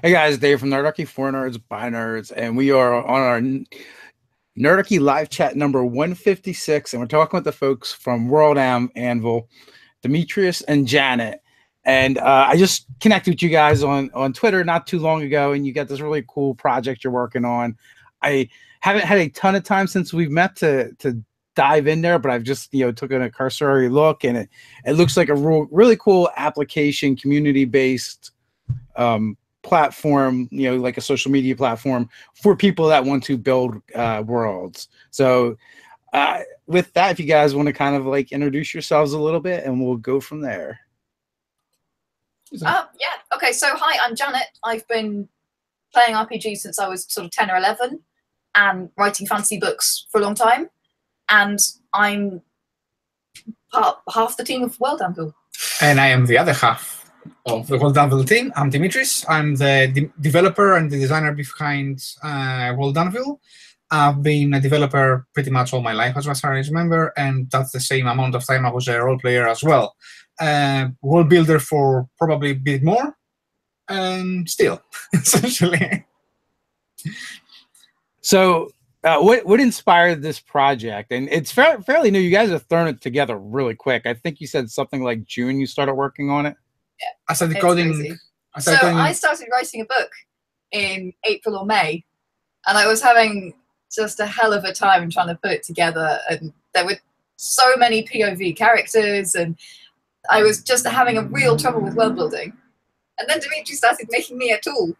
Hey guys, Dave from Nerdarchy for Nerds by Nerds, and we are on our Nerdarchy live chat number 156, and we're talking with the folks from World Am Anvil, Demetrius and Janet. And uh, I just connected with you guys on on Twitter not too long ago, and you got this really cool project you're working on. I haven't had a ton of time since we've met to to dive in there, but I've just you know taken a cursory look, and it it looks like a real, really cool application, community based um, platform, you know, like a social media platform for people that want to build uh, worlds. So uh, with that, if you guys want to kind of like introduce yourselves a little bit, and we'll go from there. Uh, yeah. Okay. So hi, I'm Janet. I've been playing RPG since I was sort of ten or eleven, and writing fantasy books for a long time and I'm part, half the team of World Anvil. And I am the other half of the World Anvil team. I'm Dimitris. I'm the de developer and the designer behind uh, World Anvil. I've been a developer pretty much all my life, as far as I remember, and that's the same amount of time I was a role player as well. Uh, world builder for probably a bit more, and still, essentially. So uh, what what inspired this project? And it's fa- fairly new. You guys have thrown it together really quick. I think you said something like June. You started working on it. Yeah, I started coding. I started so coding. I started writing a book in April or May, and I was having just a hell of a time trying to put it together. And there were so many POV characters, and I was just having a real trouble with world building. And then Dimitri started making me a tool.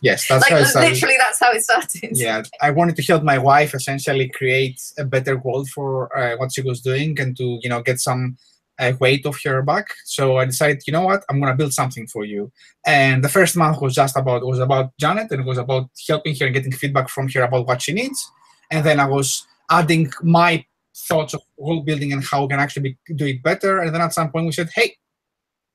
Yes, that's like, how it started. Literally, that's how it started. Yeah, I wanted to help my wife essentially create a better world for uh, what she was doing and to you know get some uh, weight off her back. So I decided, you know what, I'm gonna build something for you. And the first month was just about was about Janet and it was about helping her and getting feedback from her about what she needs. And then I was adding my thoughts of world building and how we can actually be, do it better. And then at some point we said, hey,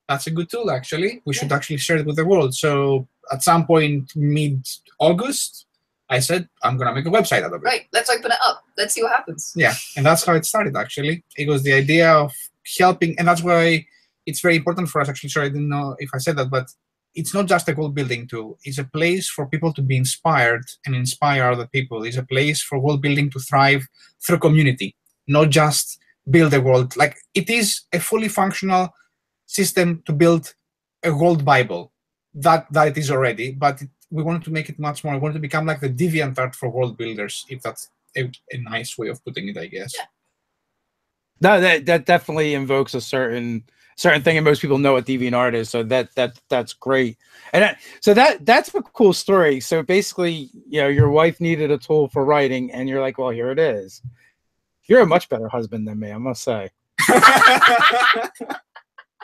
that's a good tool actually. We should actually share it with the world. So at some point mid August, I said I'm gonna make a website out of it. Right, let's open it up. Let's see what happens. Yeah, and that's how it started actually. It was the idea of helping, and that's why it's very important for us actually. Sorry, I didn't know if I said that, but it's not just a world building tool. It's a place for people to be inspired and inspire other people. It's a place for world building to thrive through community, not just build a world. Like it is a fully functional system to build a world Bible. That that it is already, but it, we wanted to make it much more. We wanted to become like the deviant art for world builders, if that's a, a nice way of putting it, I guess. Yeah. No, that that definitely invokes a certain certain thing, and most people know what DeviantArt is. So that that that's great. And that, so that that's a cool story. So basically, you know, your wife needed a tool for writing, and you're like, well, here it is. You're a much better husband than me, I must say.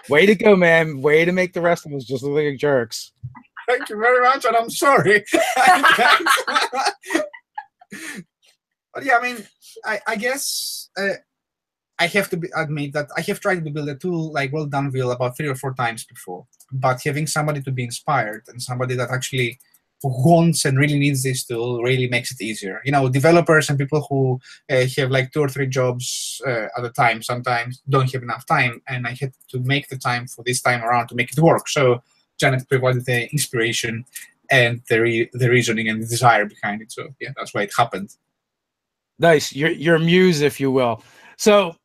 Way to go, man. Way to make the rest of us just look like jerks. Thank you very much, and I'm sorry. but yeah, I mean, I, I guess uh, I have to be, admit that I have tried to build a tool like World Anvil about three or four times before. But having somebody to be inspired and somebody that actually wants and really needs this tool really makes it easier. You know, developers and people who uh, have like two or three jobs uh, at a time sometimes don't have enough time, and I had to make the time for this time around to make it work. So Janet provided the inspiration and the re the reasoning and the desire behind it. So yeah, that's why it happened. Nice, your your muse, if you will. So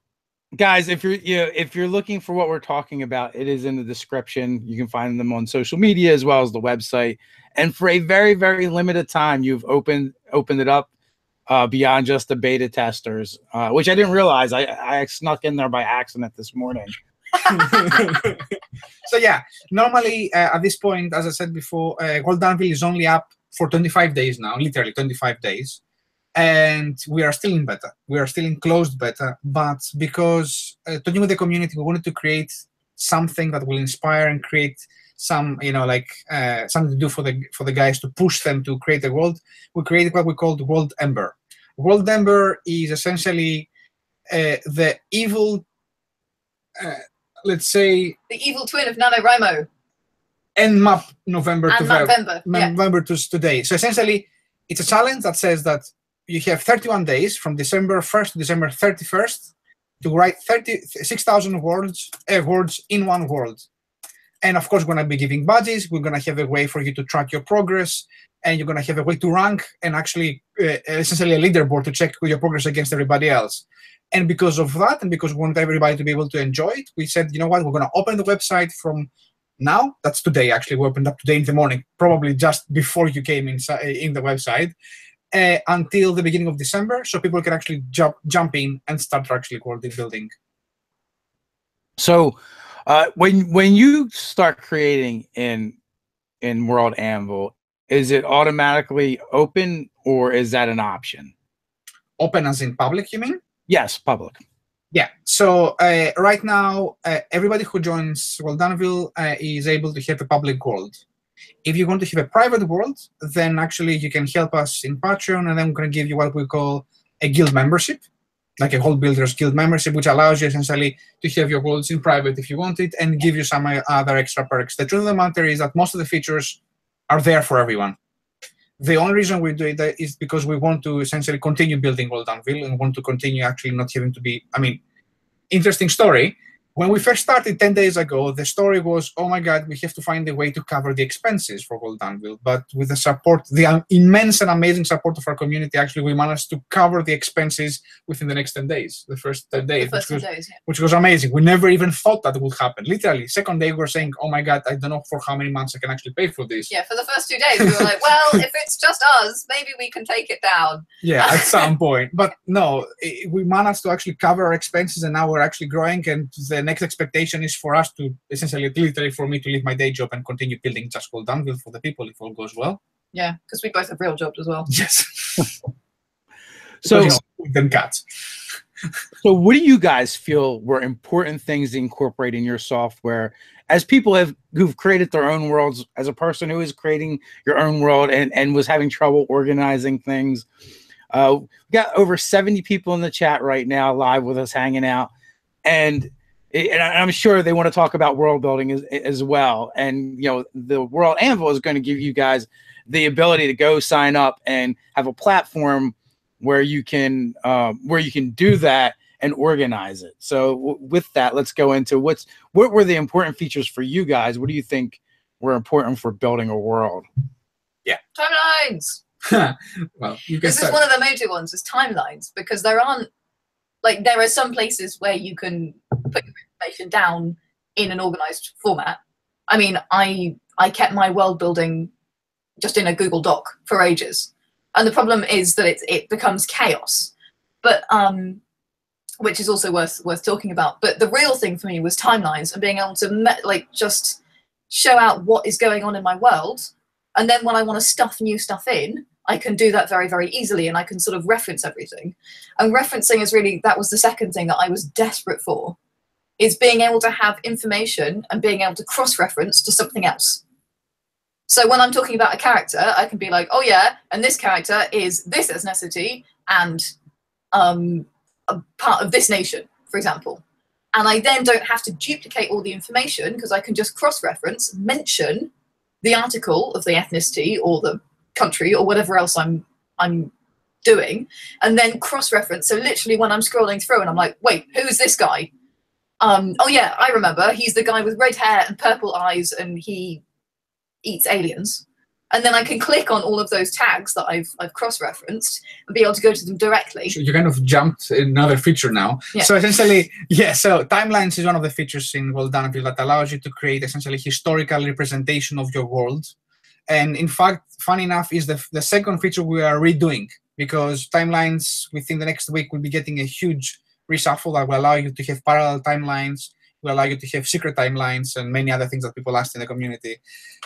guys if you're you know, if you're looking for what we're talking about it is in the description. You can find them on social media as well as the website. And for a very very limited time you've opened opened it up uh, beyond just the beta testers uh, which i didn't realize. I i snuck in there by accident this morning. So yeah normally uh, at this point as i said before uh, World Anvil is only up for 25 days now literally 25 days and we are still in beta. We are still in closed beta, but because uh, talking with the community, we wanted to create something that will inspire and create some, you know, like uh, something to do for the for the guys to push them to create a world. We created what we called World Ember. World Ember is essentially uh, the evil, uh, let's say, the evil twin of NaNoWriMo. And map November and to November, November yeah. to today. So essentially, it's a challenge that says that you have 31 days from December 1st to December 31st to write 36,000 words uh, words in one word. And of course, we're going to be giving badges. We're going to have a way for you to track your progress, and you're going to have a way to rank and actually uh, essentially a leaderboard to check your progress against everybody else. And because of that, and because we want everybody to be able to enjoy it, we said, you know what, we're going to open the website from now. That's today, actually. We opened up today in the morning, probably just before you came inside in the website, uh, until the beginning of December, so people can actually jump jump in and start actually world building. So, uh, when when you start creating in in World Anvil, is it automatically open or is that an option? Open as in public, you mean? Yes, public. Yeah. So uh, right now, uh, everybody who joins World Anvil uh, is able to have a public world. If you want to have a private world, then actually you can help us in Patreon, and then we're going to give you what we call a guild membership, like a whole builders guild membership, which allows you essentially to have your worlds in private if you want it, and give you some uh, other extra perks. The truth of the matter is that most of the features are there for everyone. The only reason we do it is because we want to essentially continue building World Anvil and want to continue actually not having to be. I mean, interesting story when we first started 10 days ago, the story was, oh my God, we have to find a way to cover the expenses for World Anvil. But with the support, the um, immense and amazing support of our community, actually, we managed to cover the expenses within the next 10 days, the first 10 days, first which, 10 was, days yeah. which was amazing. We never even thought that would happen. Literally, second day, we were saying, oh my God, I don't know for how many months I can actually pay for this. Yeah, for the first two days, we were like, well, if it's just us, maybe we can take it down. Yeah, at some point. But no, it, we managed to actually cover our expenses, and now we're actually growing. And the next expectation is for us to essentially, literally, for me to leave my day job and continue building just World Anvil for the people if all goes well. Yeah, because we both have real jobs as well. Yes. So, Because, you know, then cats. so what do you guys feel were important things to incorporate in your software as people have who've created their own worlds as a person who is creating your own world and and was having trouble organizing things uh we got over 70 people in the chat right now live with us hanging out and and i'm sure they want to talk about world building as, as well and you know the world anvil is going to give you guys the ability to go sign up and have a platform where you can um, where you can do that and organize it. So w- with that, let's go into what's what were the important features for you guys. What do you think were important for building a world? Yeah, timelines. well, you can This is one of the major ones is timelines because there aren't like there are some places where you can put your information down in an organized format. I mean, I I kept my world building just in a Google Doc for ages, and the problem is that it it becomes chaos. But um, which is also worth worth talking about. But the real thing for me was timelines and being able to me- like just show out what is going on in my world, and then when I want to stuff new stuff in, I can do that very, very easily and I can sort of reference everything. And referencing is really, that was the second thing that I was desperate for, is being able to have information and being able to cross reference to something else. So when I'm talking about a character, I can be like, oh yeah, and this character is this ethnicity and um, a part of this nation, for example. And I then don't have to duplicate all the information because I can just cross reference, mention the article of the ethnicity or the country or whatever else I'm I'm doing, and then cross reference. So literally, when I'm scrolling through and I'm like, wait, who's this guy? Um, oh yeah, I remember. He's the guy with red hair and purple eyes, and he eats aliens. And then I can click on all of those tags that I've I've cross referenced and be able to go to them directly. So you kind of jumped another feature now. Yeah. So essentially, yeah. So timelines is one of the features in World Anvil that allows you to create essentially historical representation of your world. And in fact, fun enough, is the the second feature we are redoing because timelines within the next week will be getting a huge reshuffle that will allow you to have parallel timelines, will allow you to have secret timelines, and many other things that people asked in the community.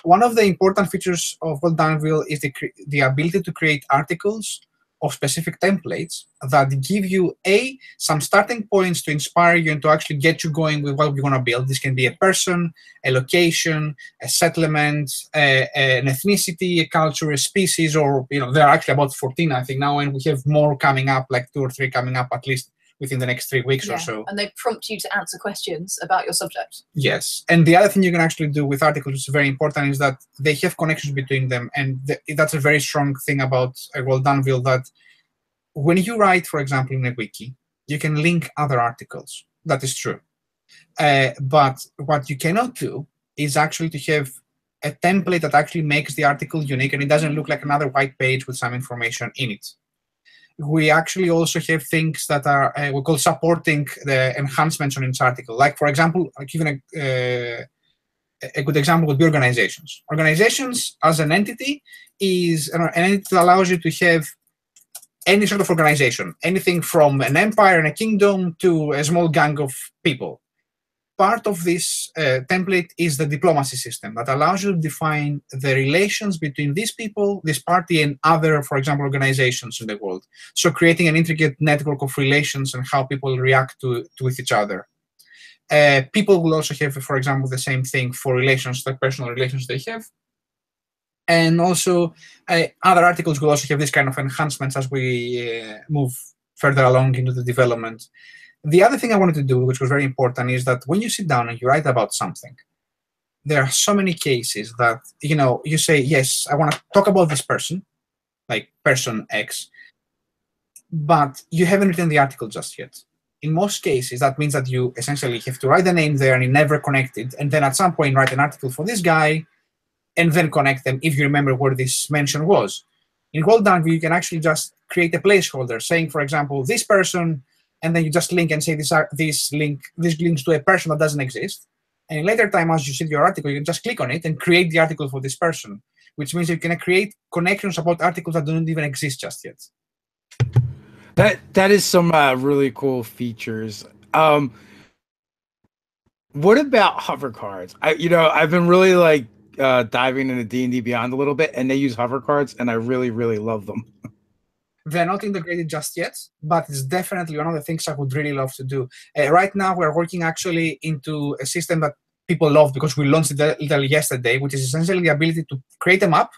One of the important features of Anvil is the the ability to create articles of specific templates that give you a some starting points to inspire you and to actually get you going with what we want to build. This can be a person, a location, a settlement, a, an ethnicity, a culture, a species, or you know there are actually about 14 I think now, and we have more coming up, like two or three coming up at least within the next three weeks or so. And they prompt you to answer questions about your subject. Yes, and the other thing you can actually do with articles, which is very important, is that they have connections between them, and th- that's a very strong thing about uh, World Anvil. That when you write, for example, in a wiki, you can link other articles. That is true, uh, but what you cannot do is actually to have a template that actually makes the article unique and it doesn't look like another white page with some information in it. We actually also have things that are uh, we call supporting the enhancements on each article. Like for example, I'll give an, uh, a good example would be organizations. Organizations as an entity is an entity that allows you to have any sort of organization, anything from an empire and a kingdom to a small gang of people. Part of this uh, template is the diplomacy system that allows you to define the relations between these people, this party, and other, for example, organizations in the world. So creating an intricate network of relations and how people react to, to with each other. Uh, people will also have, for example, the same thing for relations, like personal relations they have. And also, uh, other articles will also have this kind of enhancements as we uh, move further along into the development. The other thing I wanted to do, which was very important, is that when you sit down and you write about something, there are so many cases that you know you say, yes, I want to talk about this person, like person X, but you haven't written the article just yet in most cases, that means that you essentially have to write the name there and you never connect it, and then at some point write an article for this guy, and then connect them if you remember where this mention was. In World Anvil, you can actually just create a placeholder saying, for example, this person, and then you just link and say this, are this link this links to a person that doesn't exist. And in later time, as you see your article, you can just click on it and create the article for this person, which means you can create connections about articles that don't even exist just yet. That that is some uh, really cool features. Um, what about hover cards? I you know I've been really like uh, diving into D and D Beyond a little bit, and they use hover cards, and I really really love them. They're not integrated just yet, but it's definitely one of the things I would really love to do. Uh, right now, we're working actually into a system that people love because we launched it yesterday, which is essentially the ability to create a map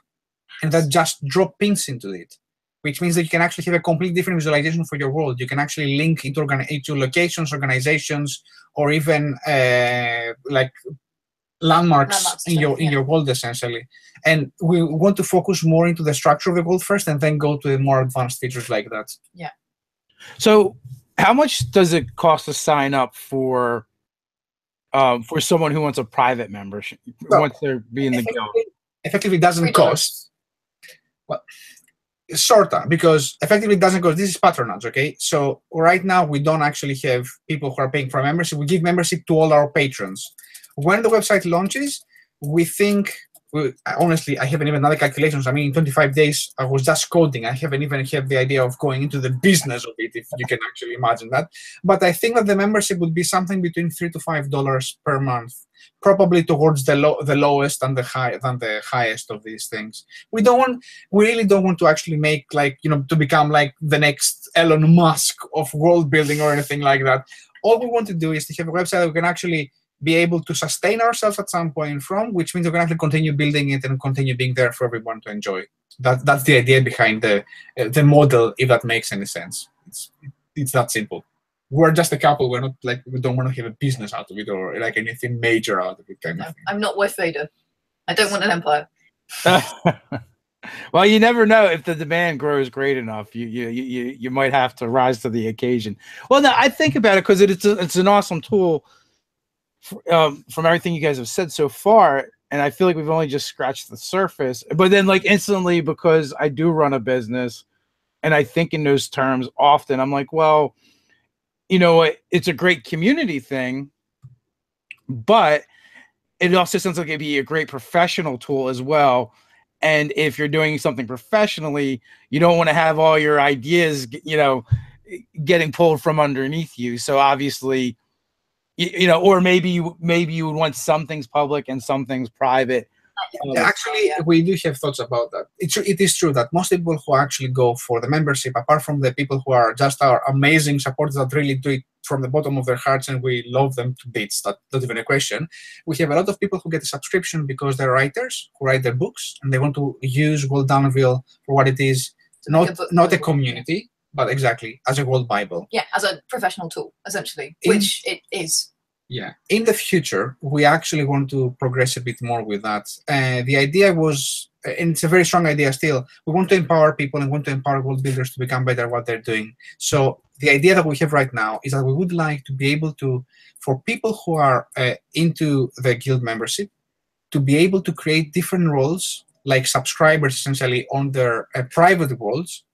and then just drop pins into it which means that you can actually have a completely different visualization for your world. You can actually link into, into locations, organizations, or even uh, like landmarks, landmarks in your yeah. in your world essentially. And we want to focus more into the structure of the world first, and then go to the more advanced features like that. Yeah. So, how much does it cost to sign up for? Um, for someone who wants a private membership, well, once they're being the guild, effectively doesn't cost. Well, sorta because effectively it doesn't cost. this is patronage okay so right now we don't actually have people who are paying for membership we give membership to all our patrons when the website launches we think honestly, I haven't even done the calculations. I mean, in 25 days, I was just coding. I haven't even had the idea of going into the business of it, if you can actually imagine that. But I think that the membership would be something between three to five dollars per month, probably towards the low, the lowest and the high than the highest of these things. We don't want, we really don't want to actually make like you know to become like the next Elon Musk of world building or anything like that. All we want to do is to have a website that we can actually be able to sustain ourselves at some point from, which means we're going to have to continue building it and continue being there for everyone to enjoy. That that's the idea behind the uh, the model, if that makes any sense. It's it's that simple. We're just a couple. We're not like we don't want to have a business out of it or like anything major out of it. Kind no, of. I'm not Darth Vader. I don't want an empire. well, you never know if the demand grows great enough. You you you you might have to rise to the occasion. Well, no, I think about it because it, it's a, it's an awesome tool um, from everything you guys have said so far, and I feel like we've only just scratched the surface. But then, like instantly, because I do run a business, and I think in those terms often, I'm like, well, you know, it's a great community thing, but it also sounds like it'd be a great professional tool as well. And if you're doing something professionally, you don't want to have all your ideas, you know, getting pulled from underneath you. So obviously you, you know, or maybe you maybe you would want some things public and some things private. Um, actually, we do have thoughts about that. It's, it is true that most people who actually go for the membership, apart from the people who are just our amazing supporters that really do it from the bottom of their hearts and we love them to bits, that's not even a question. We have a lot of people who get a subscription because they're writers who write their books and they want to use World Anvil for what it is, not, not a community, but exactly as a world bible. Yeah as a professional tool essentially in, which it is. Yeah. In the future we actually want to progress a bit more with that. Uh, the idea was and it's a very strong idea still we want to empower people and want to empower world builders to become better at what they're doing. So the idea that we have right now is that we would like to be able to for people who are uh, into the guild membership to be able to create different roles, like subscribers essentially on their uh, private worlds,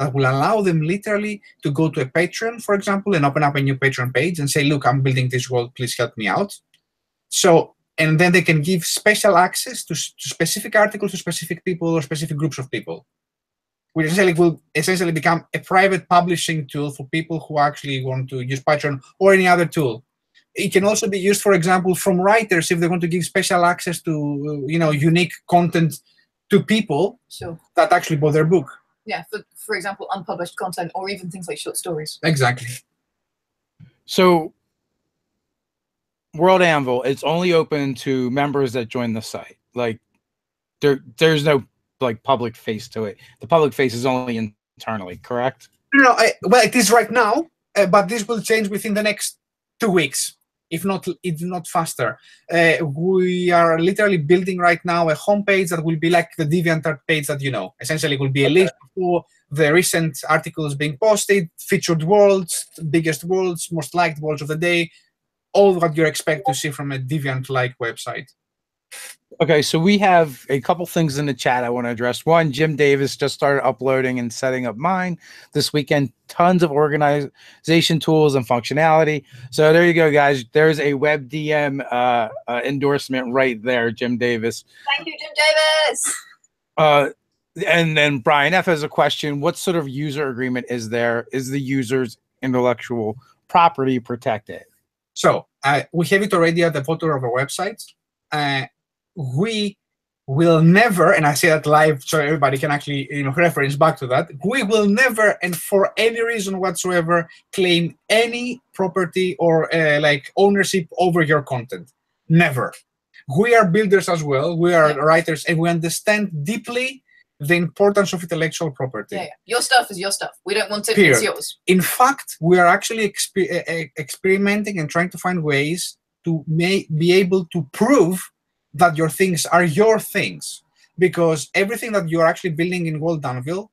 that will allow them literally to go to a Patreon, for example, and open up a new Patreon page and say, look, I'm building this world, please help me out. So, and then they can give special access to, to specific articles to specific people or specific groups of people. Which essentially will essentially become a private publishing tool for people who actually want to use Patreon or any other tool. It can also be used, for example, from writers if they want to give special access to, uh, you know, unique content to people Sure. that actually bought their book. Yeah, for, for example, unpublished content or even things like short stories. Exactly. So, World Anvil, it's only open to members that join the site. Like, there, there's no like public face to it. The public face is only internally, correct? No, no, I, well, it is right now, uh, but this will change within the next two weeks, if not, if not faster. Uh, we are literally building right now a homepage that will be like the DeviantArt page that you know. Essentially, it will be a list for the recent articles being posted, featured worlds, biggest worlds, most liked worlds of the day, all what you expect to see from a Deviant-like website. Okay, so we have a couple things in the chat I want to address. One, Jim Davis just started uploading and setting up mine this weekend. Tons of organization tools and functionality. So there you go, guys. There's a WebDM uh, uh, endorsement right there, Jim Davis. Thank you, Jim Davis. Uh, and then Brian F has a question: What sort of user agreement is there? Is the user's intellectual property protected? So uh, we have it already at the bottom of our website. Uh, we will never, and I say that live so everybody can actually you know reference back to that. We will never, and for any reason whatsoever, claim any property or uh, like ownership over your content. Never. We are builders as well. We are Yeah. writers, and we understand deeply the importance of intellectual property. Yeah, yeah. Your stuff is your stuff. We don't want it, Period. it's yours. in fact, we are actually expe- uh, experimenting and trying to find ways to may- be able to prove that your things are your things. Because everything that you're actually building in World Anvil,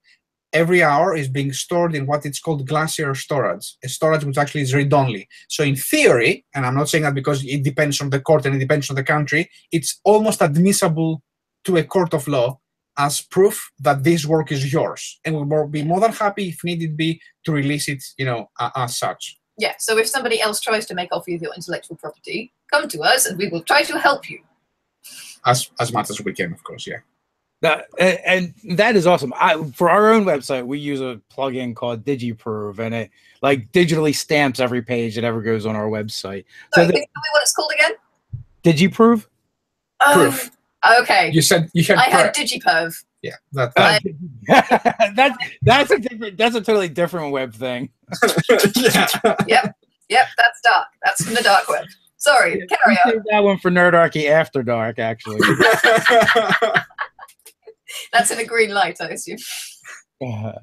every hour is being stored in what it's called Glacier storage, a storage which actually is read only. So, in theory, and I'm not saying that because it depends on the court and it depends on the country, it's almost admissible to a court of law as proof that this work is yours. And we'll be more than happy, if needed be, to release it, you know, as such. Yeah, so if somebody else tries to make off with your intellectual property, come to us and we will try to help you. As as much as we can, of course, yeah. That and, and that is awesome. I for our own website, we use a plugin called DigiProve, and it like digitally stamps every page that ever goes on our website. So Sorry, the- can you tell me what it's called again? DigiProve. Proof. Oh, okay. You said you had I had per- DigiPerv. yeah, that, Uh, that's that's a different. That's a totally different web thing. yeah. Yep. Yep, that's dark. That's from the dark web. Sorry, carry on. that one for Nerdarchy After Dark, actually. That's in a green light, I assume. Uh,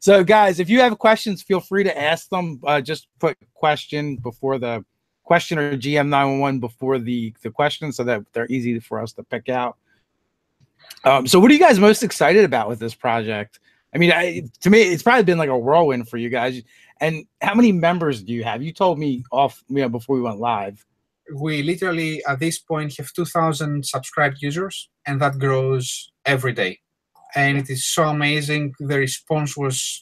so, guys, if you have questions, feel free to ask them. Uh, just put question before the question or GM nine one one before the the question, so that they're easy for us to pick out. Um, so, what are you guys most excited about with this project? I mean, I, to me, it's probably been like a whirlwind for you guys. And how many members do you have? You told me off, you know, before we went live. We literally at this point have 2000 subscribed users and that grows every day. And it is so amazing. The response was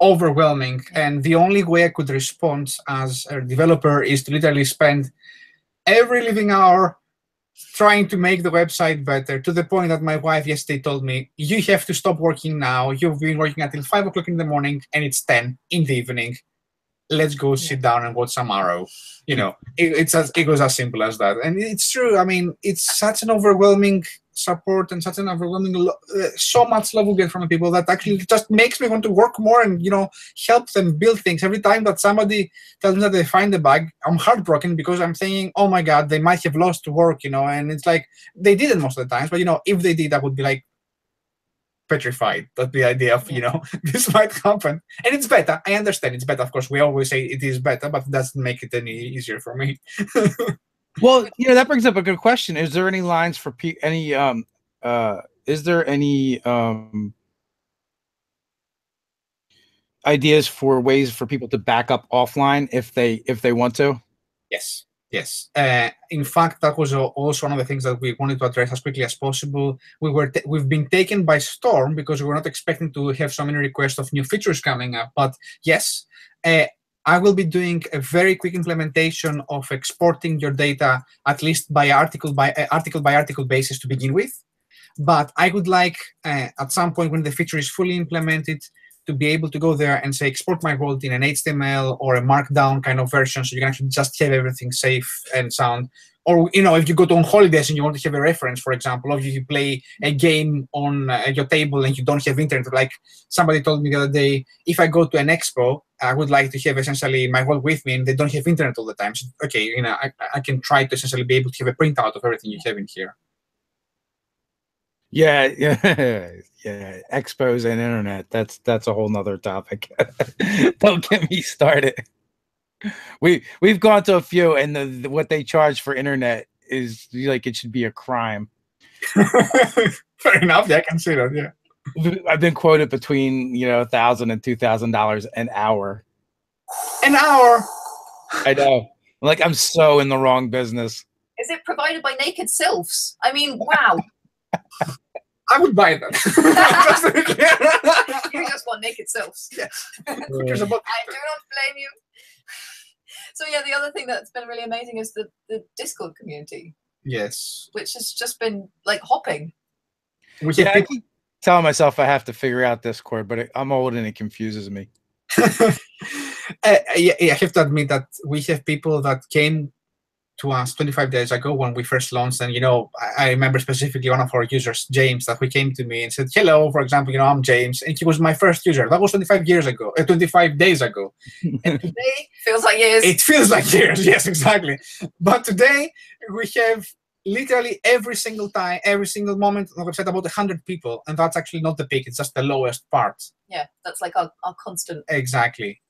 overwhelming. And the only way i could respond as a developer is to literally spend every living hour trying to make the website better to the point that my wife yesterday told me you have to stop working now. You've been working until 5 o'clock in the morning and it's 10 in the evening let's go sit down and watch some arrow. You know it, it's as it goes as simple as that. And it's true i mean it's such an overwhelming support and such an overwhelming lo- uh, so much love we get from the people that actually just makes me want to work more and you know help them build things. Every time that somebody tells me that they find a bug i'm heartbroken because i'm thinking oh my god they might have lost work you know? And it's like they didn't most of the times but you know if they did i would be like petrified. That the idea of you know this might happen. And it's better. I understand it's better. Of course we always say it is better but it doesn't make it any easier for me. Well, you know, that brings up a good question. Is there any lines for pe- any um uh is there any um ideas for ways for people to back up offline if they if they want to? yes Yes. Uh, in fact, that was also one of the things that we wanted to address as quickly as possible. We were we've been taken by storm because we were not expecting to have so many requests of new features coming up. But yes, uh, I will be doing a very quick implementation of exporting your data, at least by article by uh, article by article basis to begin with. But I would like uh, at some point when the feature is fully implemented to be able to go there and say export my world in an HTML or a Markdown kind of version, so you can actually just have everything safe and sound. Or you know, if you go on holidays and you want to have a reference, for example, or if you play a game on uh, your table and you don't have internet, like somebody told me the other day, if I go to an expo, I would like to have essentially my world with me, and they don't have internet all the time. So, okay, you know, I, I can try to essentially be able to have a printout of everything you have in here. Yeah, yeah, yeah. Expos and internet. That's that's a whole nother topic. Don't get me started. We we've gone to a few, and the, the, what they charge for internet is like it should be a crime. Fair enough. Yeah, I can see that. Yeah. I've been quoted between you know a thousand and two thousand dollars an hour. An hour. I know. Like I'm so in the wrong business. Is it provided by Naked Sylphs? I mean, wow. I would buy them. you just want naked sylphs. Yes. I do not blame you. So yeah, the other thing that's been really amazing is the, the Discord community. Yes. Which has just been like hopping. Which yeah, I keep telling myself I have to figure out Discord, but it, I'm old and it confuses me. uh, yeah, I have to admit that we have people that came to us 25 days ago when we first launched. And, you know, I, I, remember specifically one of our users, James, that he came to me and said, hello, for example, you know, I'm James. And he was my first user. That was 25 years ago, uh, 25 days ago. and today feels like years. It feels like years. Yes, exactly. But today we have literally every single time, every single moment, we've said about 100 people. And that's actually not the peak. It's just the lowest part. Yeah, that's like our, our constant. Exactly.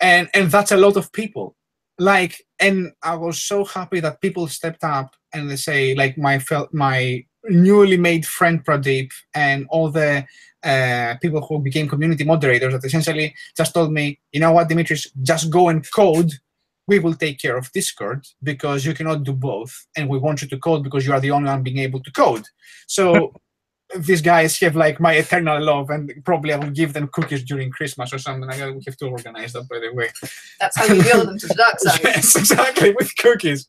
And, and that's a lot of people like and i was so happy that people stepped up and they say like my felt my newly made friend pradeep and all the uh, people who became community moderators that essentially just told me you know what dimitris just go and code. We will take care of discord because you cannot do both and we want you to code because you are the only one being able to code. So these guys have like my eternal love, and probably I will give them cookies during Christmas or something. I we have to organize that, by the way. That's how you build them to the dark side. yes, exactly, with cookies.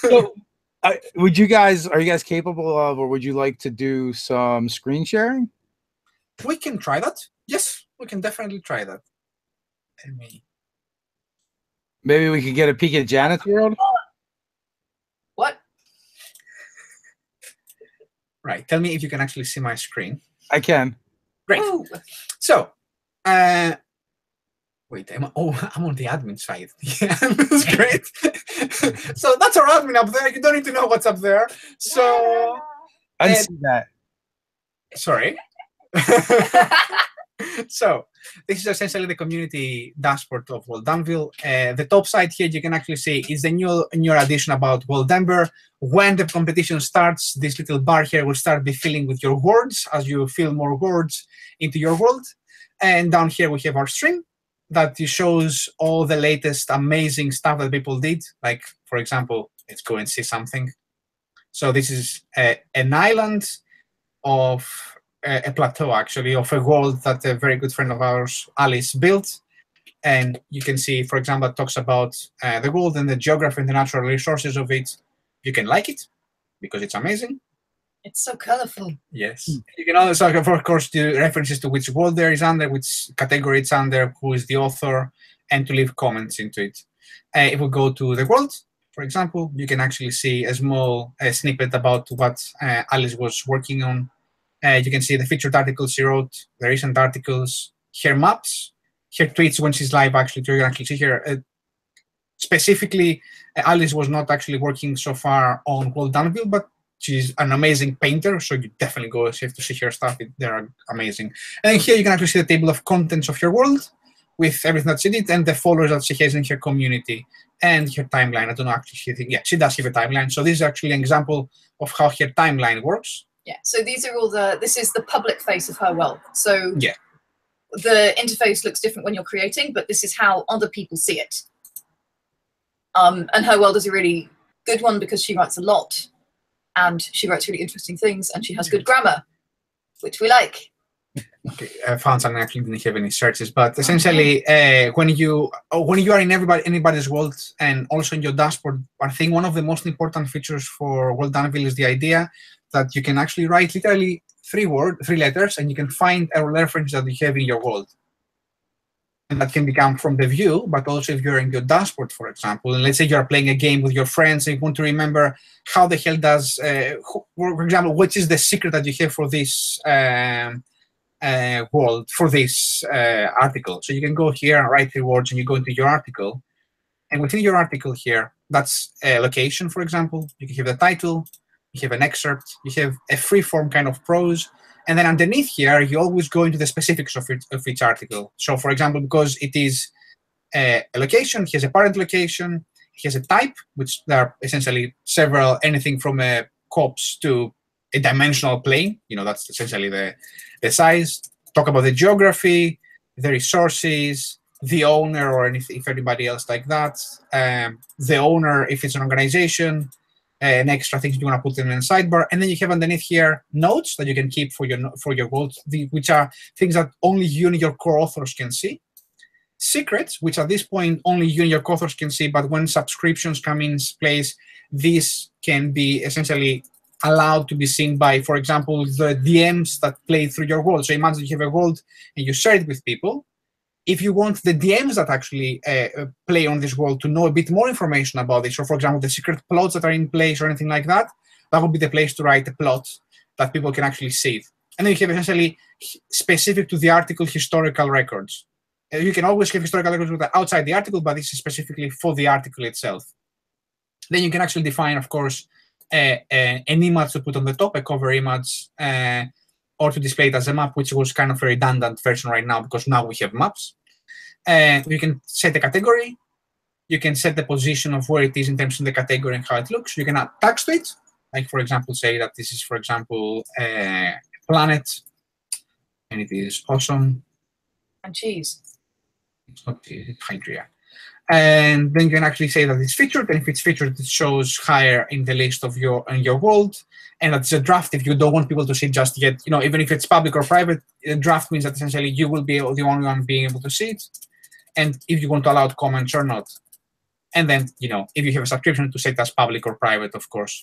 so, uh, would you guys, are you guys capable of, or would you like to do some screen sharing? We can try that. Yes, we can definitely try that. Let me. Maybe we could get a peek at Janet's world. Right. Tell me if you can actually see my screen. I can. Great. Ooh. So, uh, wait, I'm, oh, I'm on the admin side. Yeah, that's great. so that's our admin up there. You don't need to know what's up there. So, I see that. Sorry. so this is essentially the community dashboard of World. Uh, the top side here, you can actually see is the new, new addition about World Ember. When the competition starts, this little bar here will start be filling with your words as you fill more words into your world. And down here we have our stream that shows all the latest amazing stuff that people did. Like, for example, let's go and see something. So this is a, uh, an island of a, plateau actually of a world that a very good friend of ours, Alice, built. And you can see, for example, it talks about uh, the world and the geography and the natural resources of it. You can like it because it's amazing. It's so colorful. Yes. Mm. You can also, of course, do references to which world there is under, which category it's under, who is the author, and to leave comments into it. Uh, if we go to the world, for example, you can actually see a small uh, snippet about what uh, Alice was working on uh, you can see the featured articles she wrote, the recent articles, her maps, her tweets when she's live. Actually, you can actually see here. Uh, specifically, uh, Alice was not actually working so far on World Anvil, but she's an amazing painter. So you definitely go have to see her stuff. They're amazing. And here you can actually see the table of contents of your world with everything that she did and the followers that she has in her community and her timeline. I don't know actually. She yeah, she does have a timeline. So this is actually an example of how her timeline works. Yeah. So these are all the. This is the public face of her world. So yeah, the interface looks different when you're creating, but this is how other people see it. Um, and her world is a really good one because she writes a lot and she writes really interesting things and she has good grammar, which we like. Okay, I found something. Actually, didn't have any searches, but essentially, uh, when you oh, when you are in everybody anybody's world and also in your dashboard, I think one of the most important features for World Anvil is the idea that you can actually write literally three word, three letters, and you can find a reference that you have in your world. And that can become from the view, but also if you're in your dashboard, for example, and let's say you're playing a game with your friends and you want to remember how the hell does, uh, for example, what is the secret that you have for this um, uh, world, for this uh, article. So you can go here and write the words and you go into your article. And within your article here, that's a location, for example. You can have the title, you have an excerpt, you have a free form kind of prose, and then underneath here, you always go into the specifics of, it, of each article. So for example, because it is a, a location, it has a parent location, it has a type, which there are essentially several, anything from a copse to a dimensional plane. You know, that's essentially the, the size. Talk about the geography, the resources, the owner or anything, if anybody else like that. Um, the owner, if it's an organization, Uh, an extra things you want to put in the sidebar, and then you have underneath here notes that you can keep for your for your goals, which are things that only you and your co-authors can see. Secrets, which at this point only you and your co-authors can see, but when subscriptions come in place, these can be essentially allowed to be seen by, for example, the DMs that play through your world. So imagine you have a world and you share it with people if you want the DMs that actually uh, uh, play on this world to know a bit more information about this, or for example, the secret plots that are in place or anything like that, that would be the place to write a plot that people can actually see. And then you have essentially specific to the article historical records. Uh, you can always have historical records outside the article, but this is specifically for the article itself. Then you can actually define, of course, uh, uh, an image to put on the top, a cover image, uh, or to display it as a map, which was kind of a redundant version right now because now we have maps. And you can set a category. You can set the position of where it is in terms of the category and how it looks. You can add tags to it. Like, for example, say that this is, for example, a planet, and it is awesome. And cheese. It's not cheese, it's Hydria. And then you can actually say that it's featured, and if it's featured, it shows higher in the list of your in your world and it's a draft. If you don't want people to see just yet you know even if it's public or private draft means that essentially you will be the only one being able to see it. And if you want to allow comments or not. And then you know if you have a subscription to set as public or private of course.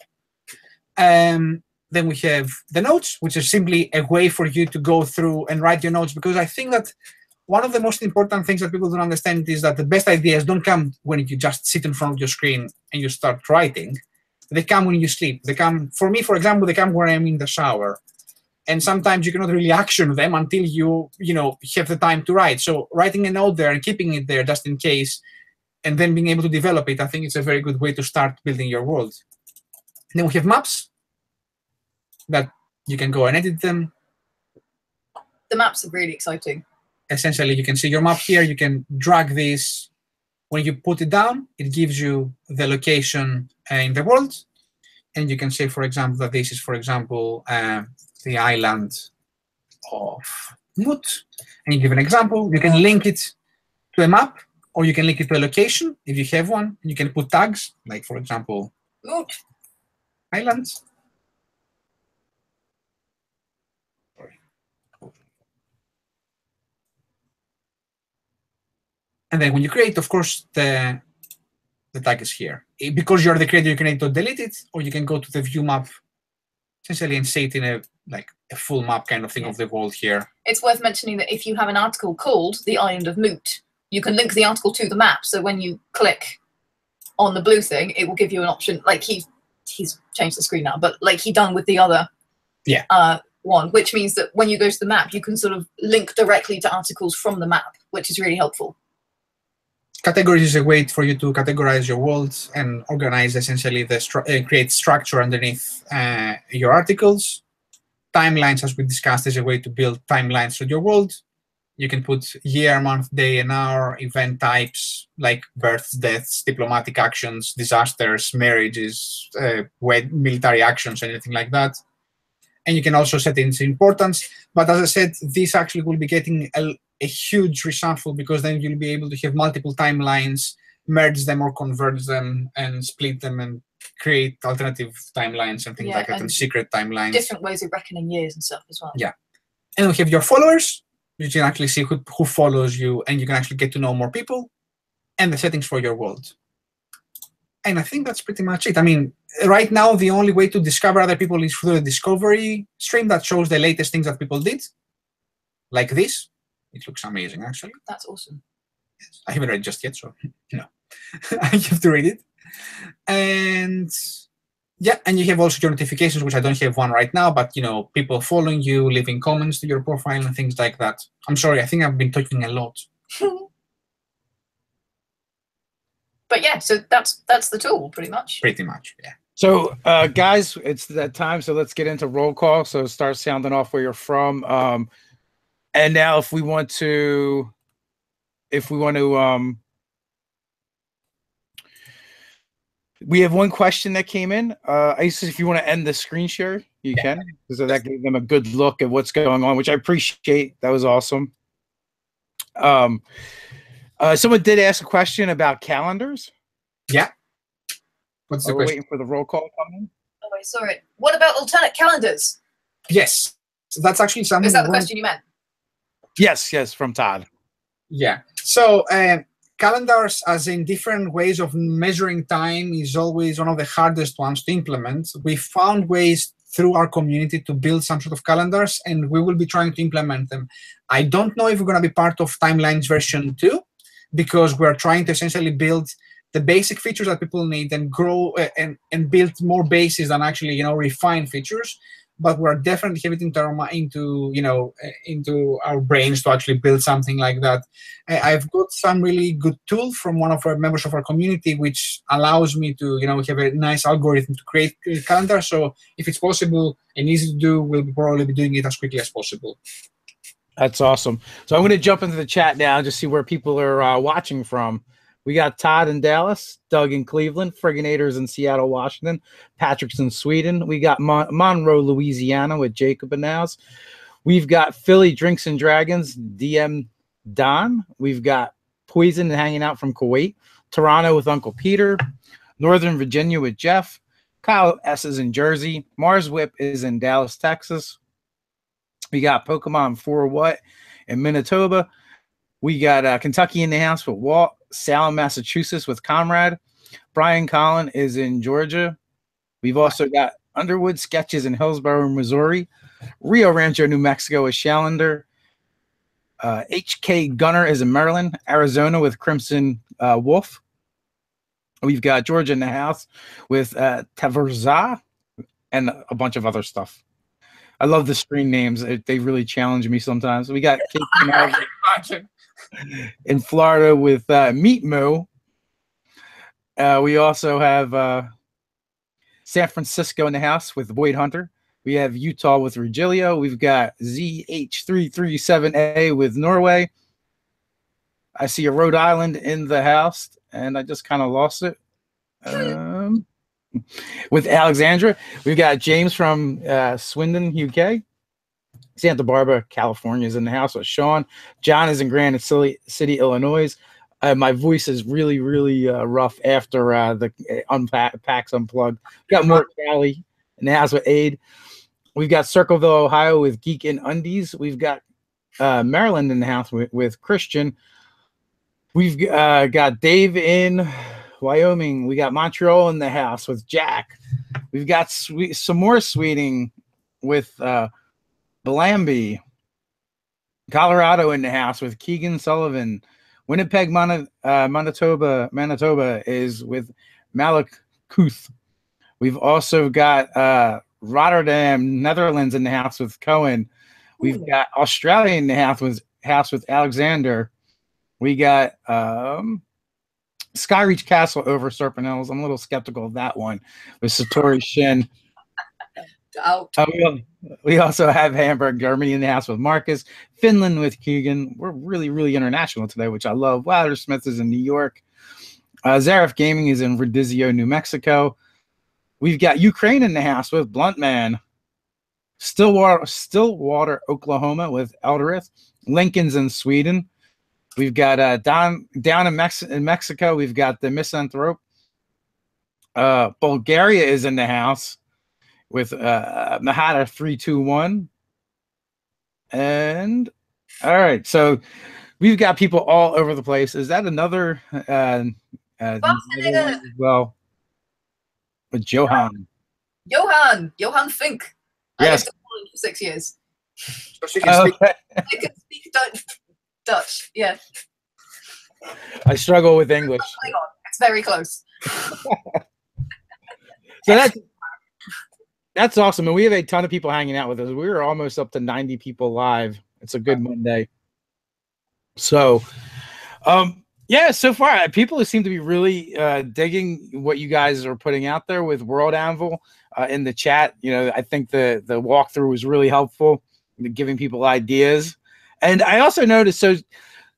Um, then we have the notes which is simply a way for you to go through and write your notes because i think that one of the most important things that people don't understand is that the best ideas don't come when you just sit in front of your screen and you start writing they come when you sleep. They come, for me, for example, they come when I'm in the shower. And sometimes you cannot really action them until you, you know, have the time to write. So writing a note there and keeping it there just in case, and then being able to develop it, I think it's a very good way to start building your world. And then we have maps that you can go and edit them. The maps are really exciting. Essentially, you can see your map here. You can drag this when you put it down, it gives you the location uh, in the world. And you can say, for example, that this is, for example, uh, the island of Mut. And you give an example. You can link it to a map, or you can link it to a location if you have one. You can put tags, like, for example, Mut islands. And then when you create, of course, the, the tag is here. Because you're the creator, you can either delete it, or you can go to the view map, essentially, and see it in a like a full map kind of thing yeah. of the world here. It's worth mentioning that if you have an article called The Island of Moot, you can link the article to the map. So when you click on the blue thing, it will give you an option. Like he he's changed the screen now, but like he done with the other yeah uh, one, which means that when you go to the map, you can sort of link directly to articles from the map, which is really helpful categories is a way for you to categorize your worlds and organize essentially the stru uh, create structure underneath uh, your articles. Timelines, as we discussed, is a way to build timelines to your world. You can put year, month, day, and hour, event types like births, deaths, diplomatic actions, disasters, marriages, uh, military actions, anything like that. And you can also set its importance. But as I said, this actually will be getting a, a huge reshuffle because then you'll be able to have multiple timelines, merge them or converge them and split them and create alternative timelines and things Yeah, like that, and and secret timelines. Different ways of reckoning years and stuff as well. Yeah. and we have your followers. You can actually see who, who follows you, and you can actually get to know more people, and the settings for your world. And I think that's pretty much it. I mean, right now the only way to discover other people is through the discovery stream that shows the latest things that people did, like this. It looks amazing, actually. That's awesome. I haven't read it just yet, so you know, I have to read it. And yeah, and you have also your notifications, which I don't have one right now, but you know, people following you, leaving comments to your profile and things like that. I'm sorry, I think I've been talking a lot. But yeah, so that's that's the tool pretty much. Pretty much, yeah. So, uh, guys, it's that time. So let's get into roll call. So start sounding off where you're from. Um, and now, if we want to, if we want to, um, we have one question that came in. Uh, Isis, if you want to end the screen share, you can. So that gave them a good look at what's going on, which I appreciate. That was awesome. Um, uh, someone did ask a question about calendars. Yeah. What's the Oh, we're question? waiting for the roll call coming. Oh, I saw it. What about alternate calendars? Yes, so that's actually something. Is that the question you meant? Yes, yes, from Todd. Yeah. So um, calendars, as in different ways of measuring time, is always one of the hardest ones to implement. We found ways through our community to build some sort of calendars, and we will be trying to implement them. I don't know if we're going to be part of Timelines version two, because we're trying to essentially build the basic features that people need and grow uh, and and build more bases than actually you know refine features but we're definitely our mi- into you know uh, into our brains to actually build something like that I've got some really good tool from one of our members of our community, which allows me to, you know, have a nice algorithm to create a calendar. So if it's possible and easy to do, we'll probably be doing it as quickly as possible. That's awesome. So I'm going to jump into the chat now just see where people are uh, watching from. We got Todd in Dallas, Doug in Cleveland, Friginators in Seattle, Washington, Patrick's in Sweden. We got Mon- Monroe, Louisiana with Jacob and Nows. We've got Philly Drinks and Dragons, DM Don. We've got Poison hanging out from Kuwait, Toronto with Uncle Peter, Northern Virginia with Jeff. Kyle S is in Jersey. Mars Whip is in Dallas, Texas. We got Pokemon for what in Manitoba. We got uh, Kentucky in the house with Walt. Salem, Massachusetts with Comrade. Brian Collin is in Georgia. We've also got Underwood Sketches in Hillsboro, Missouri. Rio Rancho, New Mexico with Shallender. Uh, HK Gunner is in Maryland. Arizona with Crimson uh, Wolf. We've got Georgia in the house with uh, Taverza and a bunch of other stuff. I love the screen names. They really challenge me sometimes. We got Kate in Florida with uh, Meat Moo. Uh, we also have uh, San Francisco in the house with Boyd Hunter. We have Utah with Regilio. We've got ZH337A with Norway. I see a Rhode Island in the house, and I just kind of lost it. Um, with Alexandra, we've got James from uh, Swindon, UK. Santa Barbara, California is in the house with Sean. John is in Granite City, City Illinois. Uh, my voice is really, really uh, rough after uh, the uh, unpack, packs unplugged. Got more Cali in the house with Aid. We've got Circleville, Ohio with Geek and Undies. We've got uh, Maryland in the house with, with Christian. We've uh, got Dave in Wyoming. We got Montreal in the house with Jack. We've got sweet, some more sweeting with uh, Blamby. Colorado in the house with Keegan Sullivan. Winnipeg, Mana- uh, Manitoba, Manitoba is with Malik Kuth. We've also got uh, Rotterdam, Netherlands in the house with Cohen. We've Ooh. got Australia in the house with house with Alexander. We got um, Skyreach Castle over Serpent Hills. I'm a little skeptical of that one with Satori Shin. Uh, we, also have Hamburg, Germany in the house with Marcus, Finland with Keegan. We're really, really international today, which I love. Wilder Smith is in New York. Uh, Zaref Gaming is in Redizio, New Mexico. We've got Ukraine in the house with Bluntman. Stillwater, Stillwater, Oklahoma with Elderith. Lincoln's in Sweden. We've got uh, down down in, Mex- in Mexico. We've got the Misanthrope. Uh, Bulgaria is in the house with uh, Mahata three two one, and all right. So we've got people all over the place. Is that another? Uh, uh, Barcelona. as well, with Johan. Johan, Johan Fink. I Yes. lived in for six years. So she can speak. Okay. I can speak Dutch. Dutch, yeah. I struggle with English. Hang on, it's very close. So that's that's awesome, and we have a ton of people hanging out with us. We were almost up to ninety people live. It's a good Monday. So, um, yeah, so far people seem to be really uh, digging what you guys are putting out there with World Anvil uh, in the chat. You know, I think the the walkthrough was really helpful, giving people ideas. And I also noticed so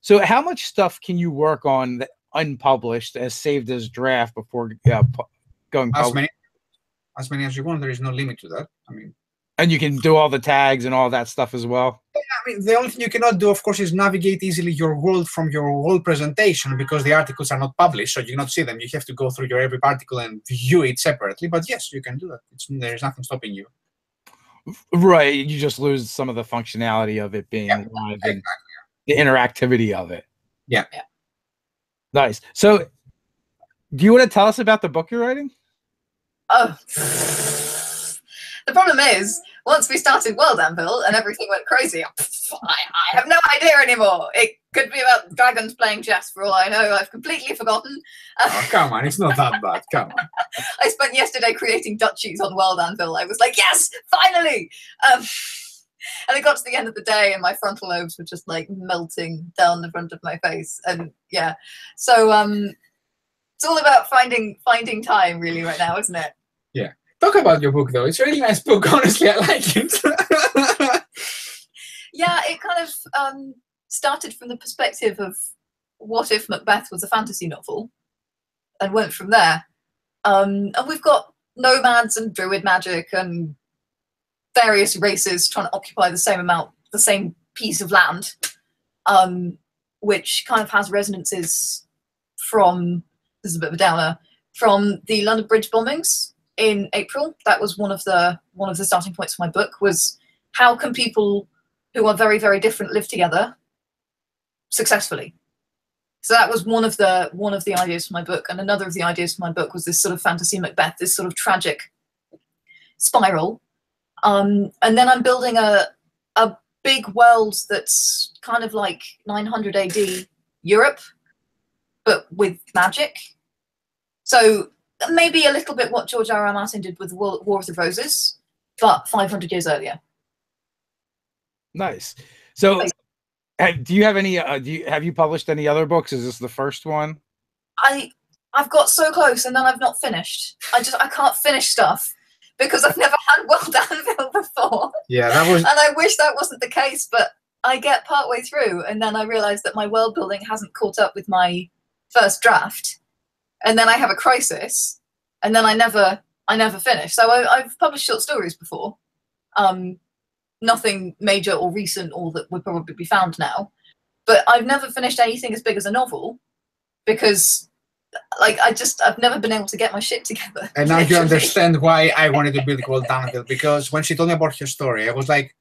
so how much stuff can you work on that unpublished as saved as draft before uh, going public? Many, as many as you want. There is no limit to that. I mean, And you can do all the tags and all that stuff as well. Yeah, I mean, the only thing you cannot do, of course, is navigate easily your world from your world presentation because the articles are not published, so you cannot see them. You have to go through your every article and view it separately. But yes, you can do that. It's, there is nothing stopping you. Right. You just lose some of the functionality of it being Yeah, live and the interactivity of it. Yeah. Yeah. Nice. So do you want to tell us about the book you're writing? Oh. The problem is, once we started World Anvil and everything went crazy, I, I have no idea anymore. It could be about dragons playing chess for all I know. I've completely forgotten. Oh, come on, it's not that bad. Come on. I spent yesterday creating duchies on World Anvil. I was like, yes, finally! Um, and it got to the end of the day, and my frontal lobes were just like melting down the front of my face. And yeah, so um, it's all about finding finding time, really, right now, isn't it? Yeah. Talk about your book, though. It's a really nice book. Honestly, I like it. Yeah, it kind of um, started from the perspective of what if Macbeth was a fantasy novel, and went from there. Um, and we've got nomads and druid magic and various races trying to occupy the same amount, the same piece of land, um, which kind of has resonances from this is a bit of a downer from the London Bridge bombings in April. That was one of the one of the starting points for my book was how can people who are very very different live together successfully. So that was one of the one of the ideas for my book, and another of the ideas for my book was this sort of fantasy Macbeth, this sort of tragic spiral. Um, and then I'm building a a big world that's kind of like 900 AD Europe, but with magic. So maybe a little bit what George R. R. Martin did with War, War of the Roses, but 500 years earlier. Nice. So have, do you have any uh, do you have you published any other books? Is this the first one? I I've got so close and then I've not finished. I just I can't finish stuff because I've never had World Anvil before. yeah, that was. And I wish that wasn't the case, but I get partway through and then I realize that my world building hasn't caught up with my first draft. And then I have a crisis and then I never I never finish. So I, I've published short stories before. Um, nothing major or recent or that would probably be found now. But I've never finished anything as big as a novel because like I just I've never been able to get my shit together. And now you understand why I wanted to build World Anvil because when she told me about her story, I was like,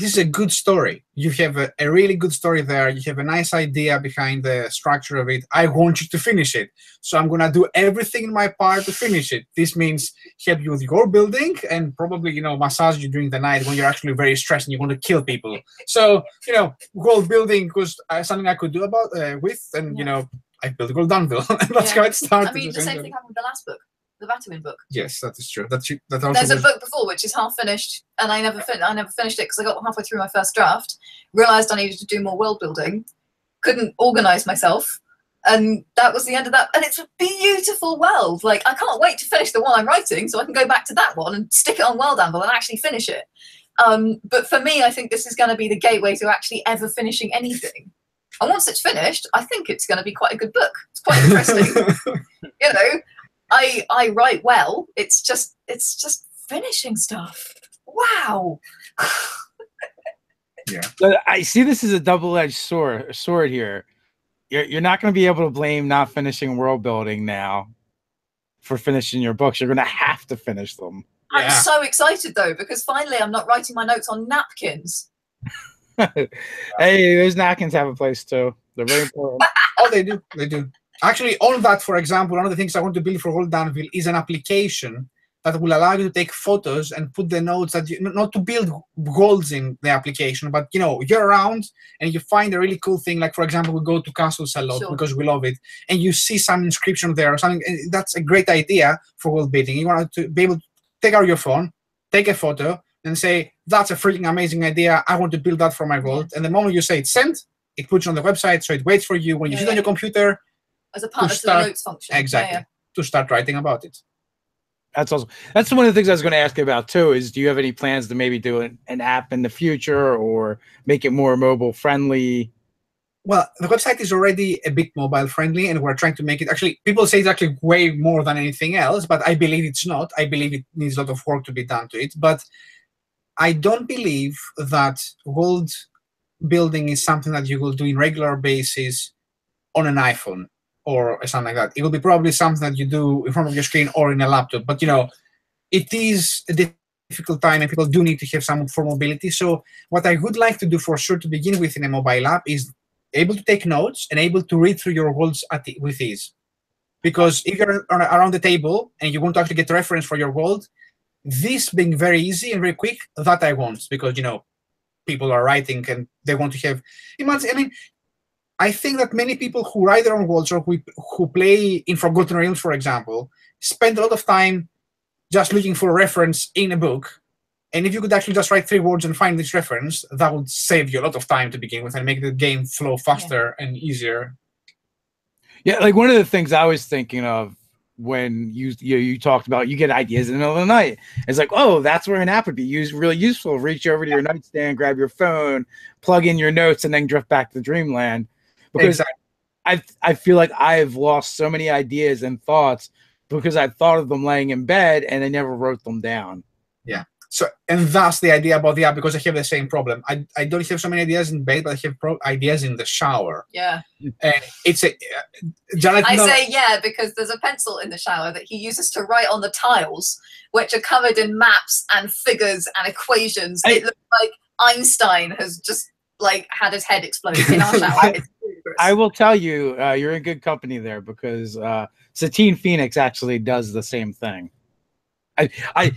this is a good story. You have a, a really good story there. You have a nice idea behind the structure of it. I want you to finish it. So I'm going to do everything in my part to finish it. This means help you with your building and probably, you know, massage you during the night when you're actually very stressed and you want to kill people. So, you know, world building was uh, something I could do about uh, with, and, you know, I built World Anvil. and that's Yeah. how it started. I mean the same thing happened with the last book, the Batuin book. Yes, that is true. That, also There's a was- book before which is half finished, and I never fin- I never finished it because I got halfway through my first draft, realized I needed to do more world building, couldn't organize myself, and that was the end of that. And it's a beautiful world. Like I can't wait to finish the one I'm writing, so I can go back to that one and stick it on World Anvil and actually finish it. Um, but for me, I think this is going to be the gateway to actually ever finishing anything. And once it's finished, I think it's going to be quite a good book. It's quite interesting you know i i write well it's just it's just finishing stuff wow So I see this as a double-edged sword sword here. You're you're not going to be able to blame not finishing world building now for finishing your books. You're going to have to finish them. I'm Yeah. so excited though because finally I'm not writing my notes on napkins. hey, those napkins have a place too. They're very important. Oh, they do. They do. Actually, on that, for example, one of the things I want to build for World Anvil is an application that will allow you to take photos and put the notes that you not to build goals in the application, but you know, you're around and you find a really cool thing. Like for example, we go to castles a lot Sure. because we love it, and you see some inscription there or something. That's a great idea for world building. You want to be able to take out your phone, take a photo, and say, "That's a freaking amazing idea. I want to build that for my world." And the moment you say it's sent, it puts you on the website, so it waits for you when you Yeah, sit on your computer As a partner to, start- the notes function. Exactly yeah. to start writing about it. That's also that's one of the things I was going to ask you about too. Is do you have any plans to maybe do an, an app in the future or make it more mobile friendly? Well, the website is already a bit mobile friendly, and we're trying to make it. Actually, people say it's actually way more than anything else, but I believe it's not. I believe it needs a lot of work to be done to it. But I don't believe that world building is something that you will do in regular basis on an iPhone or something like that. It will be probably something that you do in front of your screen or in a laptop. But you know, it is a difficult time, and people do need to have some for mobility. So, what I would like to do for sure to begin with in a mobile app is able to take notes and able to read through your words at the, with ease. Because if you're around the table and you want to actually get reference for your world, this being very easy and very quick, that I want because you know people are writing and they want to have. Imagine, I mean, I think that many people who write their own worlds or who, who play in Forgotten Realms, for example, spend a lot of time just looking for a reference in a book. And if you could actually just write three words and find this reference, that would save you a lot of time to begin with and make the game flow faster and easier. Yeah, like one of the things I was thinking of when you you, you talked about you get ideas in the middle of the night. It's like, oh, that's where an app would be used really useful. Reach over to your nightstand, grab your phone, plug in your notes, and then drift back to dreamland. Because Exactly. I I feel like I've lost so many ideas and thoughts because I thought of them laying in bed and I never wrote them down. Yeah. So, and that's the idea about the app because I have the same problem. I, I don't have so many ideas in bed, but I have pro- ideas in the shower. Yeah. And it's a uh, Janet. I no- say yeah because there's a pencil in the shower that he uses to write on the tiles, which are covered in maps and figures and equations. I- it looks like Einstein has just like had his head explode in our shower. I will tell you, uh, you're in good company there because uh, Satine Phoenix actually does the same thing. I, I,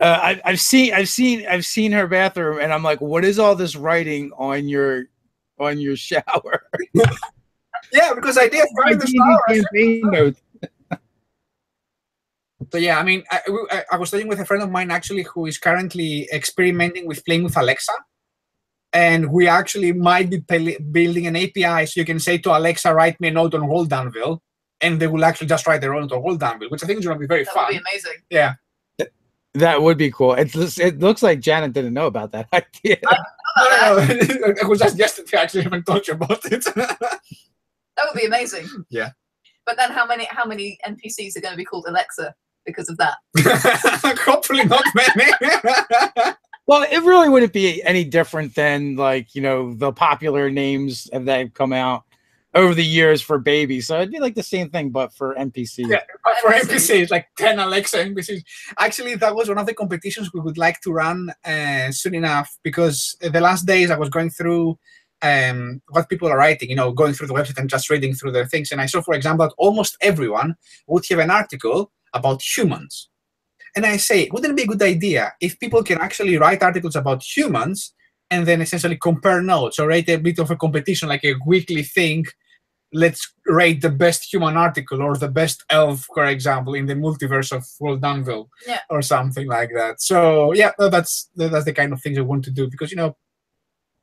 uh, I, I've seen, I've seen, I've seen her bathroom, and I'm like, what is all this writing on your, on your shower? yeah, because ideas right in the shower. Notes. So yeah, I mean, I, I, I was talking with a friend of mine actually who is currently experimenting with playing with Alexa, and we actually might be building an API so you can say to Alexa, "Write me a note on World Anvil," and they will actually just write their own note on World Anvil, which I think is going to be very that would be amazing. Yeah, That would be cool. It, looks- it looks like Janet didn't know about that idea. Oh, oh, no, no, no. it was just yesterday. I actually haven't told you about it. That would be amazing. Yeah. But then how many how many NPCs are going to be called Alexa because of that? Hopefully not many. Well, it really wouldn't be any different than like you know the popular names that have come out over the years for babies. So it'd be like the same thing, but for NPCs. Yeah. But for NPCs. Like 10 Alexa NPCs. Actually, that was one of the competitions we would like to run uh, soon enough because the last days I was going through um, what people are writing, you know, going through the website and just reading through their things. And I saw, for example, that almost everyone would have an article about humans. And I say, wouldn't it be a good idea if people can actually write articles about humans and then essentially compare notes or rate a bit of a competition, like a weekly thing let's rate the best human article or the best elf, for example, in the multiverse of World Anvil, Yeah. or something like that. So yeah, that's that's the kind of things I want to do because you know,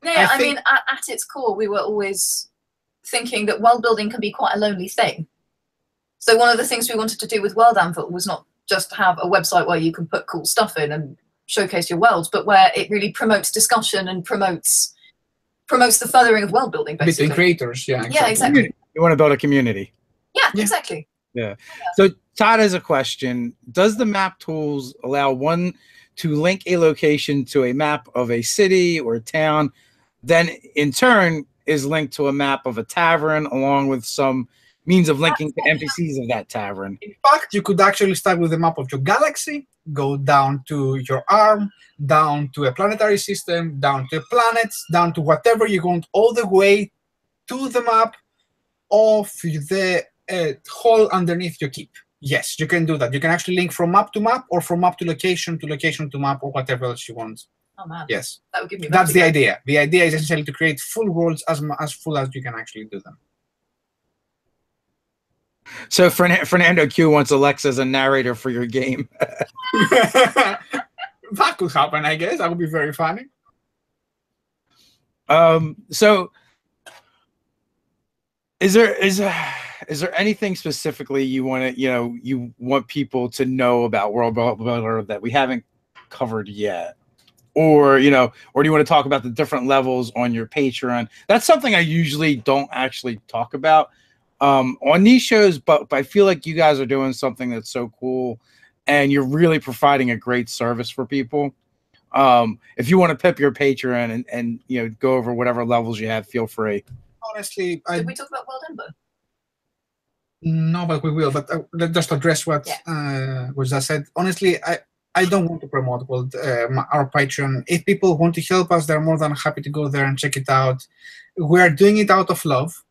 Yeah, I I, mean, at, at its core, we were always thinking that world building can be quite a lonely thing. So one of the things we wanted to do with World Anvil was not just have a website where you can put cool stuff in and showcase your worlds, but where it really promotes discussion and promotes promotes the furthering of world building, between creators, yeah, Yeah, exactly. You want to build a community. Yeah, Yeah. exactly. Yeah. So Todd has a question. Does the map tools allow one to link a location to a map of a city or town, then in turn is linked to a map of a tavern along with some means of linking to NPCs of that tavern. In fact, you could actually start with a map of your galaxy, go down to your arm, down to a planetary system, down to planets, down to whatever you want, all the way to the map of the uh, hole underneath your keep. Yes, you can do that. You can actually link from map to map or from map to location to location to map or whatever else you want. Oh man, Yes, that would give me. that's the idea. The idea is essentially to create full worlds as mu- as full as you can actually do them. So Fern- Fernando Q wants Alexa as a narrator for your game. that could happen, I guess. That would be very funny. Um, so is there is is there anything specifically you want to you know you want people to know about World Builder that we haven't covered yet? Or you know, or do you want to talk about the different levels on your Patreon? That's something I usually don't actually talk about um, on these shows, but, but I feel like you guys are doing something that's so cool, and you're really providing a great service for people um if you want to pip your patreon and and you know go over whatever levels you have feel free Honestly, I Did we talk about World Ember? No, but we will. But uh, let- just address what uh, was just said. Honestly, I I don't want to promote World, uh, our Patreon. If people want to help us, they're more than happy to go there and check it out. We are doing it out of love.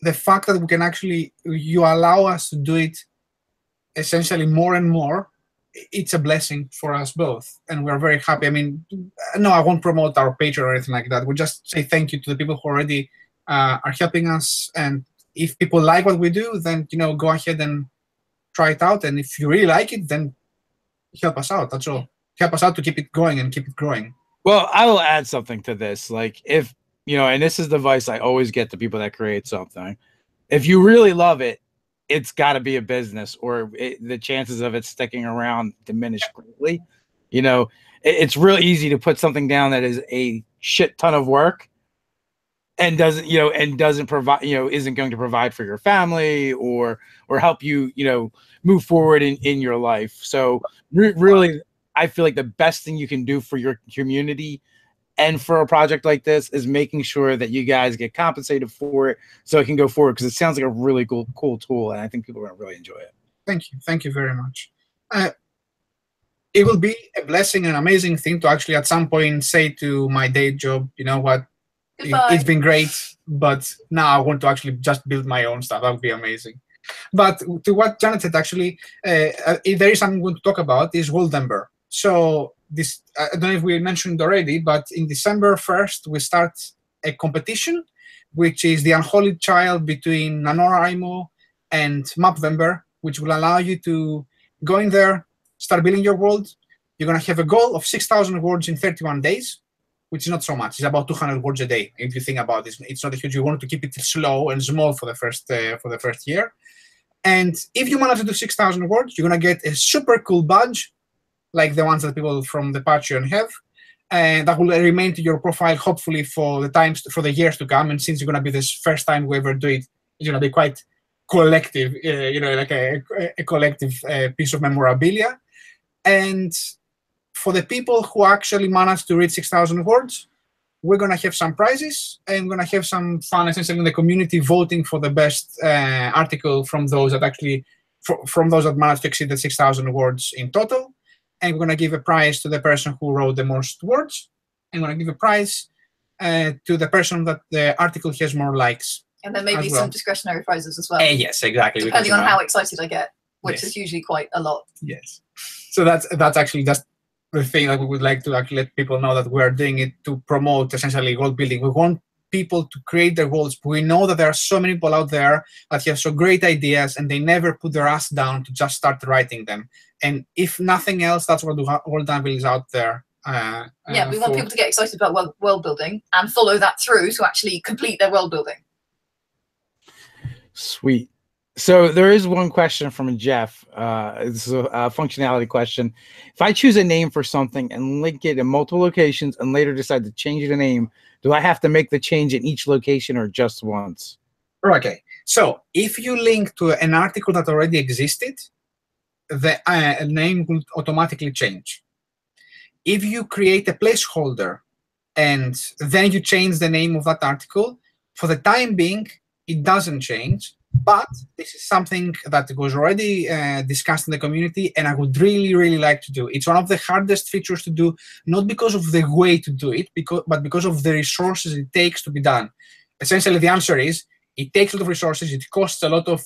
The fact that we can actually you allow us to do it essentially more and more, it's a blessing for us both, and we're very happy. I mean, no, I won't promote our Patreon or anything like that. We just say thank you to the people who already uh, are helping us and if people like what we do, then you know, go ahead and try it out. And if you really like it, then help us out. That's all. Help us out to keep it going and keep it growing. well i will add something to this like if you know and this is the advice i always get to people that create something. If you really love it it's got to be a business or it, the chances of it sticking around diminish greatly. You know it, it's real easy to put something down that is a shit ton of work and doesn't you know and doesn't provide you know isn't going to provide for your family or or help you you know move forward in in your life. So re- really i feel like the best thing you can do for your community and for a project like this is making sure that you guys get compensated for it so it can go forward because it sounds like a really cool cool tool and i think people are going to really enjoy it Thank you. Thank you very much. Uh, it will be a blessing and amazing thing to actually at some point say to my day job, you know what, it- Goodbye. it's been great, but now I want to actually just build my own stuff. That would be amazing. But to what Janet said, actually, uh, uh, if there is something we want to talk about is World Ember. So this, I don't know if we mentioned already, but in December 1st, we start a competition, which is the unholy child between NaNoWriMo and MapVember, which will allow you to go in there, start building your world. You're going to have a goal of 6,000 words in 31 days which is not so much. It's about 200 words a day. If you think about it, it's not a huge. You want to keep it slow and small for the first uh, for the first year. And if you manage to do 6,000 words, you're gonna get a super cool badge, like the ones that people from the Patreon have, and that will remain to your profile hopefully for the times for the years to come. And since you're gonna be this first time we ever do it, it's gonna be quite collective, uh, you know, like a, a collective uh, piece of memorabilia. And for the people who actually manage to read 6,000 words, we're going to have some prizes and we're going to have some fun essentially in the community voting for the best uh, article from those that actually from those that managed to exceed the 6,000 words in total. We're going to give a prize to the person who wrote the most words. And we're going to give a prize uh, to the person that the article has more likes. and there may be well. some discretionary prizes as well, Eh, yes, exactly. depending on uh, how excited I get, which yes. is usually quite a lot. Yes. So that's that's actually just the thing that we would like to actually let people know that we are doing it to promote essentially world building. We want people to create their worlds. We know that there are so many people out there that have so great ideas and they never put their ass down to just start writing them. And if nothing else, that's what the World Anvil is out there. Uh, Yeah, uh, we want for. people to get excited about world, world building and follow that through to actually complete their world building. Sweet. So there is one question from Jeff. Uh, it's a, a functionality question. If I choose a name for something and link it in multiple locations and later decide to change the name, do I have to make the change in each location or just once? Okay. So if you link to an article that already existed, the uh, name will automatically change. If you create a placeholder and then you change the name of that article, for the time being, it doesn't change. But this is something that was already uh, discussed in the community, and I would really, really like to do. It's one of the hardest features to do, not because of the way to do it, because but because of the resources it takes to be done. Essentially, the answer is it takes a lot of resources. It costs a lot of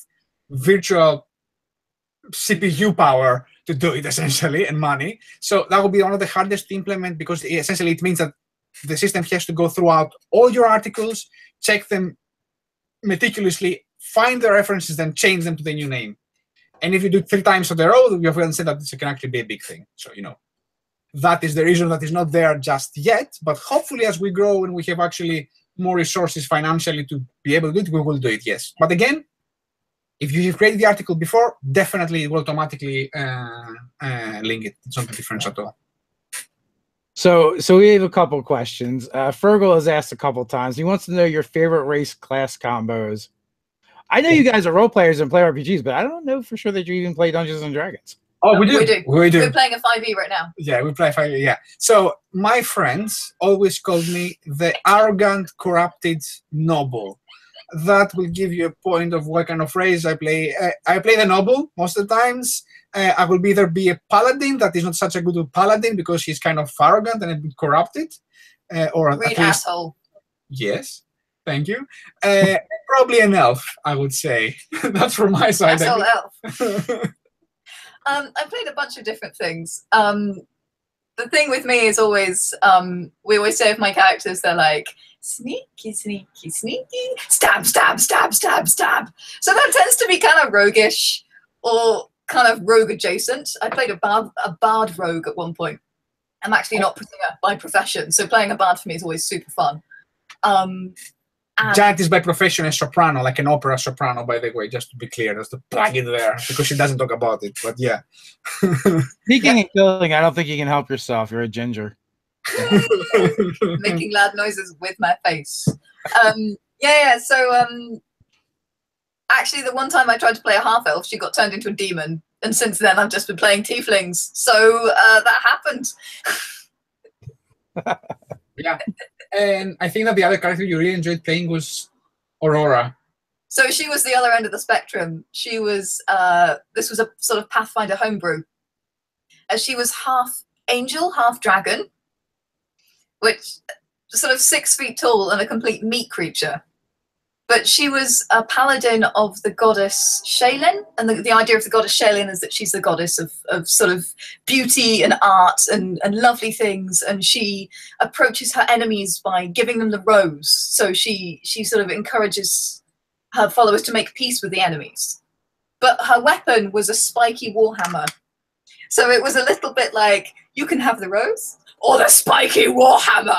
virtual CPU power to do it, essentially, and money. So that will be one of the hardest to implement because essentially it means that the system has to go throughout all your articles, check them meticulously, find the references, and change them to the new name. And if you do it three times in the row, you have said that this can actually be a big thing. So, you know, that is the reason that is not there just yet. But hopefully, as we grow and we have actually more resources financially to be able to do it, we will do it, yes. But again, if you have created the article before, definitely it will automatically uh, uh, link it. It's not a difference at all. So, so we have a couple questions. Uh, Fergal has asked a couple times. He wants to know your favorite race class combos. I know you guys are role players and play RPGs, but I don't know for sure that you even play Dungeons and Dragons. Oh, we do. We do. We do. We're playing a 5e right now. Yeah, we play 5e, Yeah. So my friends always called me the arrogant, corrupted noble. That will give you a point of what kind of race I play. Uh, I play the noble most of the times. Uh, I will either be a paladin that is not such a good paladin because he's kind of arrogant and a bit corrupted, uh, or at Read least asshole. yes. Thank you. Uh, probably an elf, I would say. That's from my side. Asshole elf. Um, I played a bunch of different things. Um, the thing with me is always, um, we always say of my characters, they're like, sneaky, sneaky, sneaky, stab, stab, stab, stab, stab. So that tends to be kind of roguish or kind of rogue adjacent. I played a bard, a bard rogue at one point. I'm actually not by profession, so playing a bard for me is always super fun. Um, and Janet is by profession a soprano, like an opera soprano, by the way, just to be clear, just to plug it there because she doesn't talk about it. But yeah. Speaking and killing, I don't think you can help yourself. You're a ginger. making loud noises with my face. Um, yeah, yeah. So um, actually, the one time I tried to play a half elf, she got turned into a demon, and since then I've just been playing tieflings. So uh, that happened. yeah. And I think that the other character you really enjoyed playing was Aurora. So she was the other end of the spectrum. She was uh, this was a sort of Pathfinder homebrew. As she was half angel, half dragon, which sort of six feet tall and a complete meat creature. But she was a paladin of the goddess Shelyn, and the, the idea of the goddess Shelyn is that she's the goddess of, of sort of beauty and art and, and lovely things, and she approaches her enemies by giving them the rose. So she she sort of encourages her followers to make peace with the enemies. But her weapon was a spiky warhammer. So it was a little bit like you can have the rose or the spiky warhammer.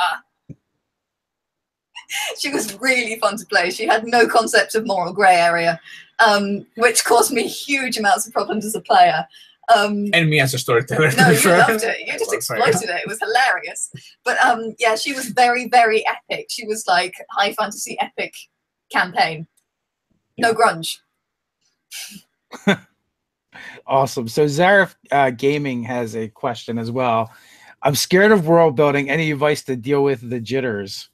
she was really fun to play. She had no concept of moral grey area, um, which caused me huge amounts of problems as a player. Um, And me as a storyteller. no, you loved it. You just exploited it. It was hilarious. But um, yeah, she was very, very epic. She was like high fantasy epic campaign. No grunge. Awesome. So Zareth uh, Gaming has a question as well. I'm scared of world building. Any advice to deal with the jitters?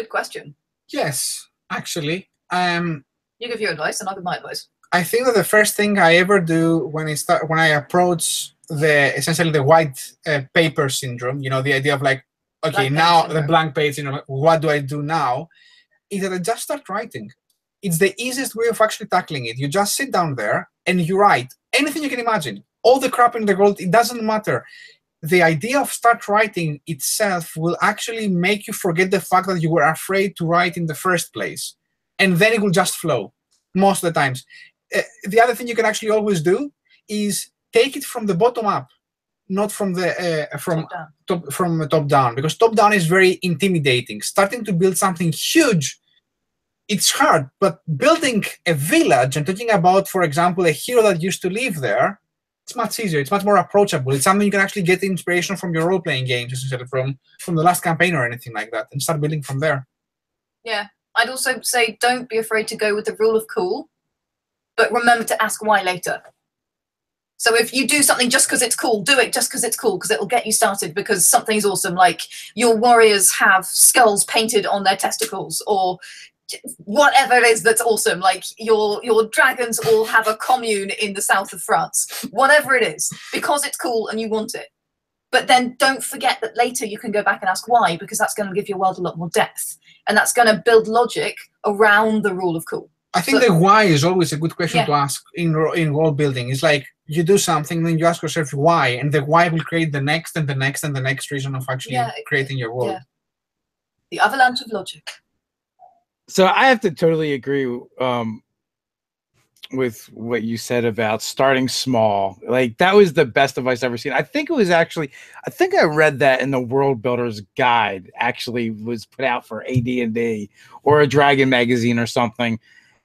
Good question. Yes, actually. Um, You give your advice, and I'll give my advice. I think that the first thing I ever do when I start when I approach the essentially the white uh, paper syndrome, you know, the idea of like, okay, Blank now the blank page, you know, what do I do now? Is that I just start writing. It's the easiest way of actually tackling it. You just sit down there and you write anything you can imagine. All the crap in the world, it doesn't matter. The idea of start writing itself will actually make you forget the fact that you were afraid to write in the first place. And then it will just flow most of the times uh, the other thing you can actually always do is take it from the bottom up, not from the uh, from Top down. top from the top down, because top down is very intimidating. Starting to build something huge, it's hard. But building a village and talking about, for example, a hero that used to live there, it's much easier. It's much more approachable. It's something you can actually get inspiration from your role playing games, instead of from from the last campaign or anything like that, and start building from there. Yeah. I'd also say don't be afraid to go with the rule of cool, but remember to ask why later. So if you do something just because it's cool, do it just because it's cool because it'll get you started because something's awesome. Like your warriors have skulls painted on their testicles, or whatever it is that's awesome. Like your your dragons all have a commune in the south of France. Whatever it is, because it's cool and you want it. But then don't forget that later you can go back and ask why, because that's going to give your world a lot more depth, and that's going to build logic around the rule of cool. I think So- the why is always a good question Yeah. to ask in in world building. It's like you do something, then you ask yourself why, and the why will create the next and the next and the next reason of actually Yeah, creating your world. yeah. The avalanche of logic. So I have to totally agree um, with what you said about starting small. Like that was the best advice I've ever seen. I think it was actually, I think I read that in the World Builders Guide. Actually, was put out for AD and D or a Dragon magazine or something.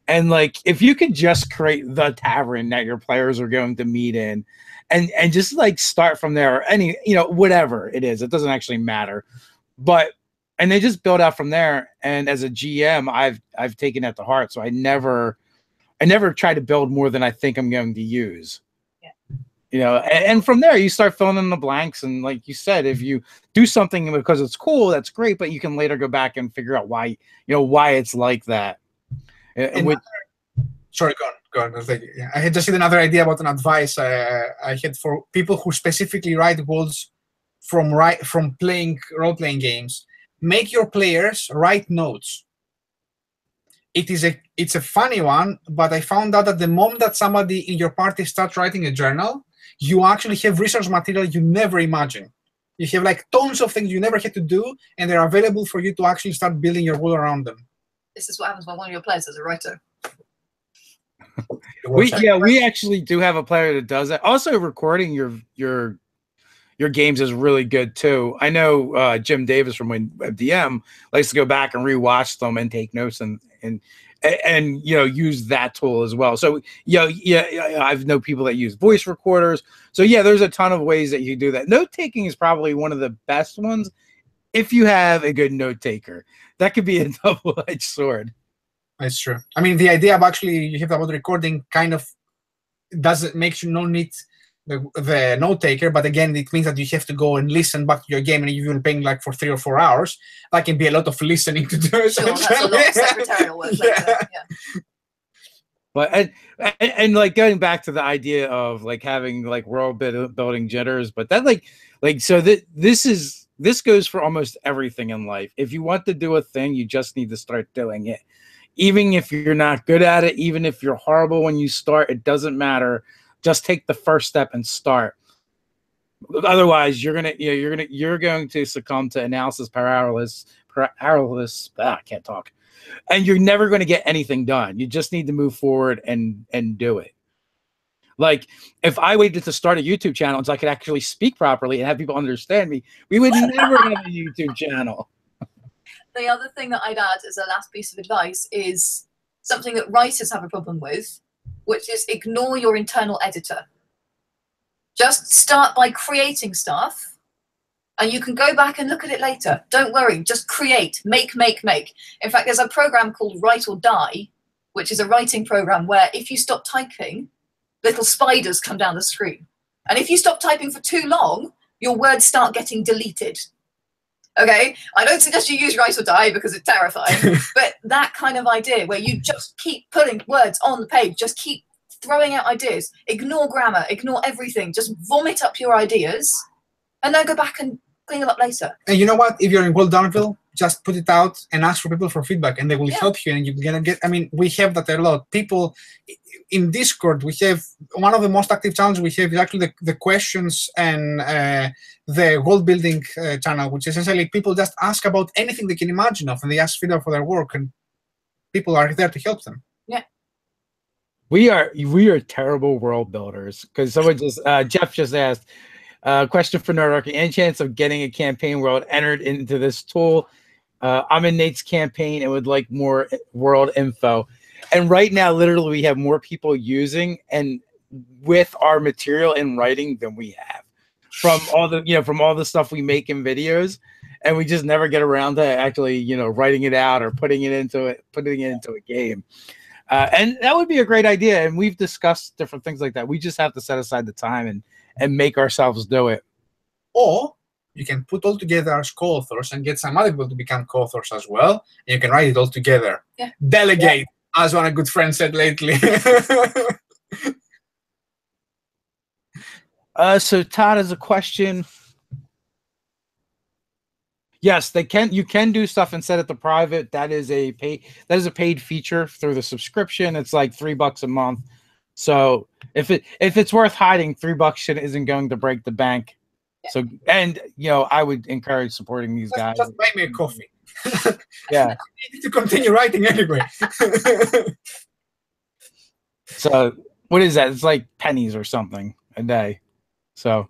And like, if you could just create the tavern that your players are going to meet in, and and just like start from there, or any you know whatever it is, it doesn't actually matter. But and they just build out from there. And as a GM, I've I've taken that to heart. So I never I never try to build more than I think I'm going to use. Yeah. You know, and, and from there you start filling in the blanks. And like you said, if you do something because it's cool, that's great. But you can later go back and figure out why you know why it's like that. And, And with, Sorry, go on, go on. Thank you. I had just had another idea about an advice uh, I had for people who specifically write worlds from right from playing role playing games. Make your players write notes. It is a it's a funny one, but I found out that the moment that somebody in your party starts writing a journal, you actually have research material you never imagined. You have like tons of things you never had to do, and they're available for you to actually start building your world around them. This is what happens when one of your players is a writer. We yeah we actually do have a player that does that also recording your your your games is really good too. I know uh jim davis from when dm likes to go back and rewatch them and take notes and and and, you know use that tool as well. So yeah yeah yeah, i've know people that use voice recorders. So yeah there's a ton of ways that you do that. Note taking is probably one of the best ones if you have a good note taker. That could be a double-edged sword. That's true. I mean, the idea of actually you have about recording kind of doesn't makes you no need the, the note taker, but again, it means that you have to go and listen back to your game, and if you're paying like for three or four hours, that can be a lot of listening to do. Sure, that's a lot of secretarial work. Uh, yeah. later, yeah. But and, and and like going back to the idea of like having like world build- building jitters, but that like like so that this is this goes for almost everything in life. If you want to do a thing, you just need to start doing it. Even if you're not good at it, even if you're horrible when you start, it doesn't matter. Just take the first step and start. Otherwise, you're gonna you know, you're gonna you're going to succumb to analysis paralysis paralysis. Ah, I can't talk and you're never going to get anything done. You just need to move forward and and do it. Like if I waited to start a YouTube channel until I could actually speak properly and have people understand me, we would never have a YouTube channel. The other thing that I'd add as a last piece of advice is something that writers have a problem with, which is ignore your internal editor. Just start by creating stuff and you can go back and look at it later. Don't worry, just create, make, make, make. In fact, there's a program called Write or Die, which is a writing program where if you stop typing, little spiders come down the screen. And if you stop typing for too long, your words start getting deleted. Okay, I don't suggest you use Write or Die because it's terrifying, but that kind of idea where you just keep putting words on the page, just keep throwing out ideas, ignore grammar, ignore everything, just vomit up your ideas, and then go back and clean them up later. And you know what? If you're in World Anvil, just put it out and ask for people for feedback, and they will Yeah. help you. And you're gonna get. I mean, we have that a lot. People in Discord, we have one of the most active channels we have is actually the, the questions and uh, the world building uh, channel, which essentially people just ask about anything they can imagine of, and they ask feedback for their work, and people are there to help them. Yeah we are we are terrible world builders because someone just uh, Jeff just asked uh, question for Nerdarchy. Any chance of getting a campaign world entered into this tool? Uh, I'm in Nate's campaign and would like more world info. And right now, literally, we have more people using and with our material in writing than we have from all the you know from all the stuff we make in videos, and we just never get around to actually you know writing it out or putting it into it putting it into a game. Uh, and that would be a great idea. And we've discussed different things like that. We just have to set aside the time and and make ourselves do it. Or you can put all together as co-authors and get some other people to become co-authors as well. And you can write it all together. Yeah. Delegate, as one a good friend said lately. Uh, so Todd has a question. Yes, they can. You can do stuff and set it to private. That is a pay. That is a paid feature through the subscription. It's like three bucks a month. So if it if it's worth hiding, three bucks shit isn't going to break the bank. So and you know I would encourage supporting these guys. just, just buy me a coffee. Yeah. I need to continue writing anyway. So what is that? It's like pennies or something a day. So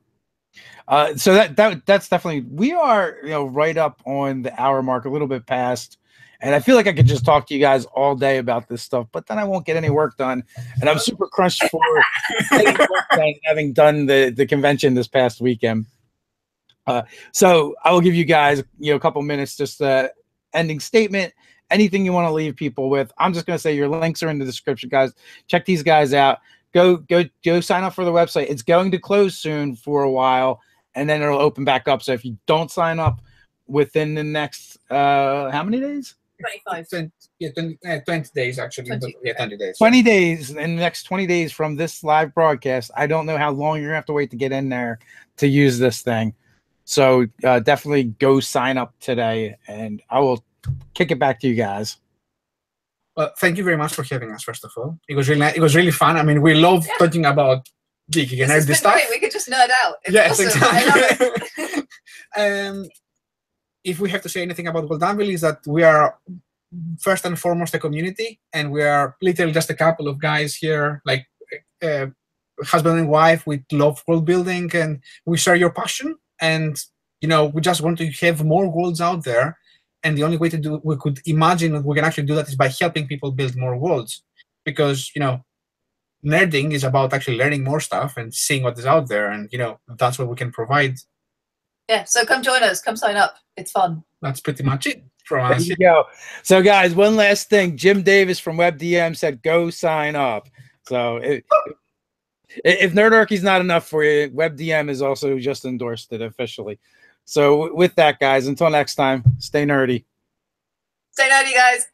uh so that that that's definitely we are you know right up on the hour mark, a little bit past. And I feel like I could just talk to you guys all day about this stuff, but then I won't get any work done. And I'm super crushed for getting work done, having done the, the convention this past weekend. Uh, so I will give you guys, you know, a couple minutes, just uh ending statement, anything you want to leave people with. I'm just gonna say your links are in the description, guys. Check these guys out. Go go go sign up for the website. It's going to close soon for a while, and then it'll open back up. So if you don't sign up within the next uh how many days? 25. 20, yeah, 20, uh, 20 days actually. but 20, yeah, 20 days. 20 days in the next 20 days from this live broadcast. I don't know how long you're gonna have to wait to get in there to use this thing. So uh, definitely go sign up today, and I will kick it back to you guys. Well, thank you very much for having us. First of all, it was really it was really fun. I mean, we love Yeah. talking about geeking and This has nerdy stuff. great. We could just nerd out. It's yes, awesome. I love exactly. um, if we have to say anything about World Anvil, is that we are first and foremost a community, and we are literally just a couple of guys here, like uh, husband and wife. We love world building, and we share your passion. And you know, we just want to have more worlds out there. And the only way to do we could imagine we can actually do that is by helping people build more worlds, because you know nerding is about actually learning more stuff and seeing what is out there and you know that's what we can provide Yeah, so come join us. Come sign up. It's fun. that's pretty much it from There us you go. So, guys, one last thing. Jim Davis from WebDM said, "Go sign up." So, if, if Nerdarchy's not enough for you, WebDM has also just endorsed it officially. So, with that, guys, until next time, stay nerdy. Stay nerdy, guys.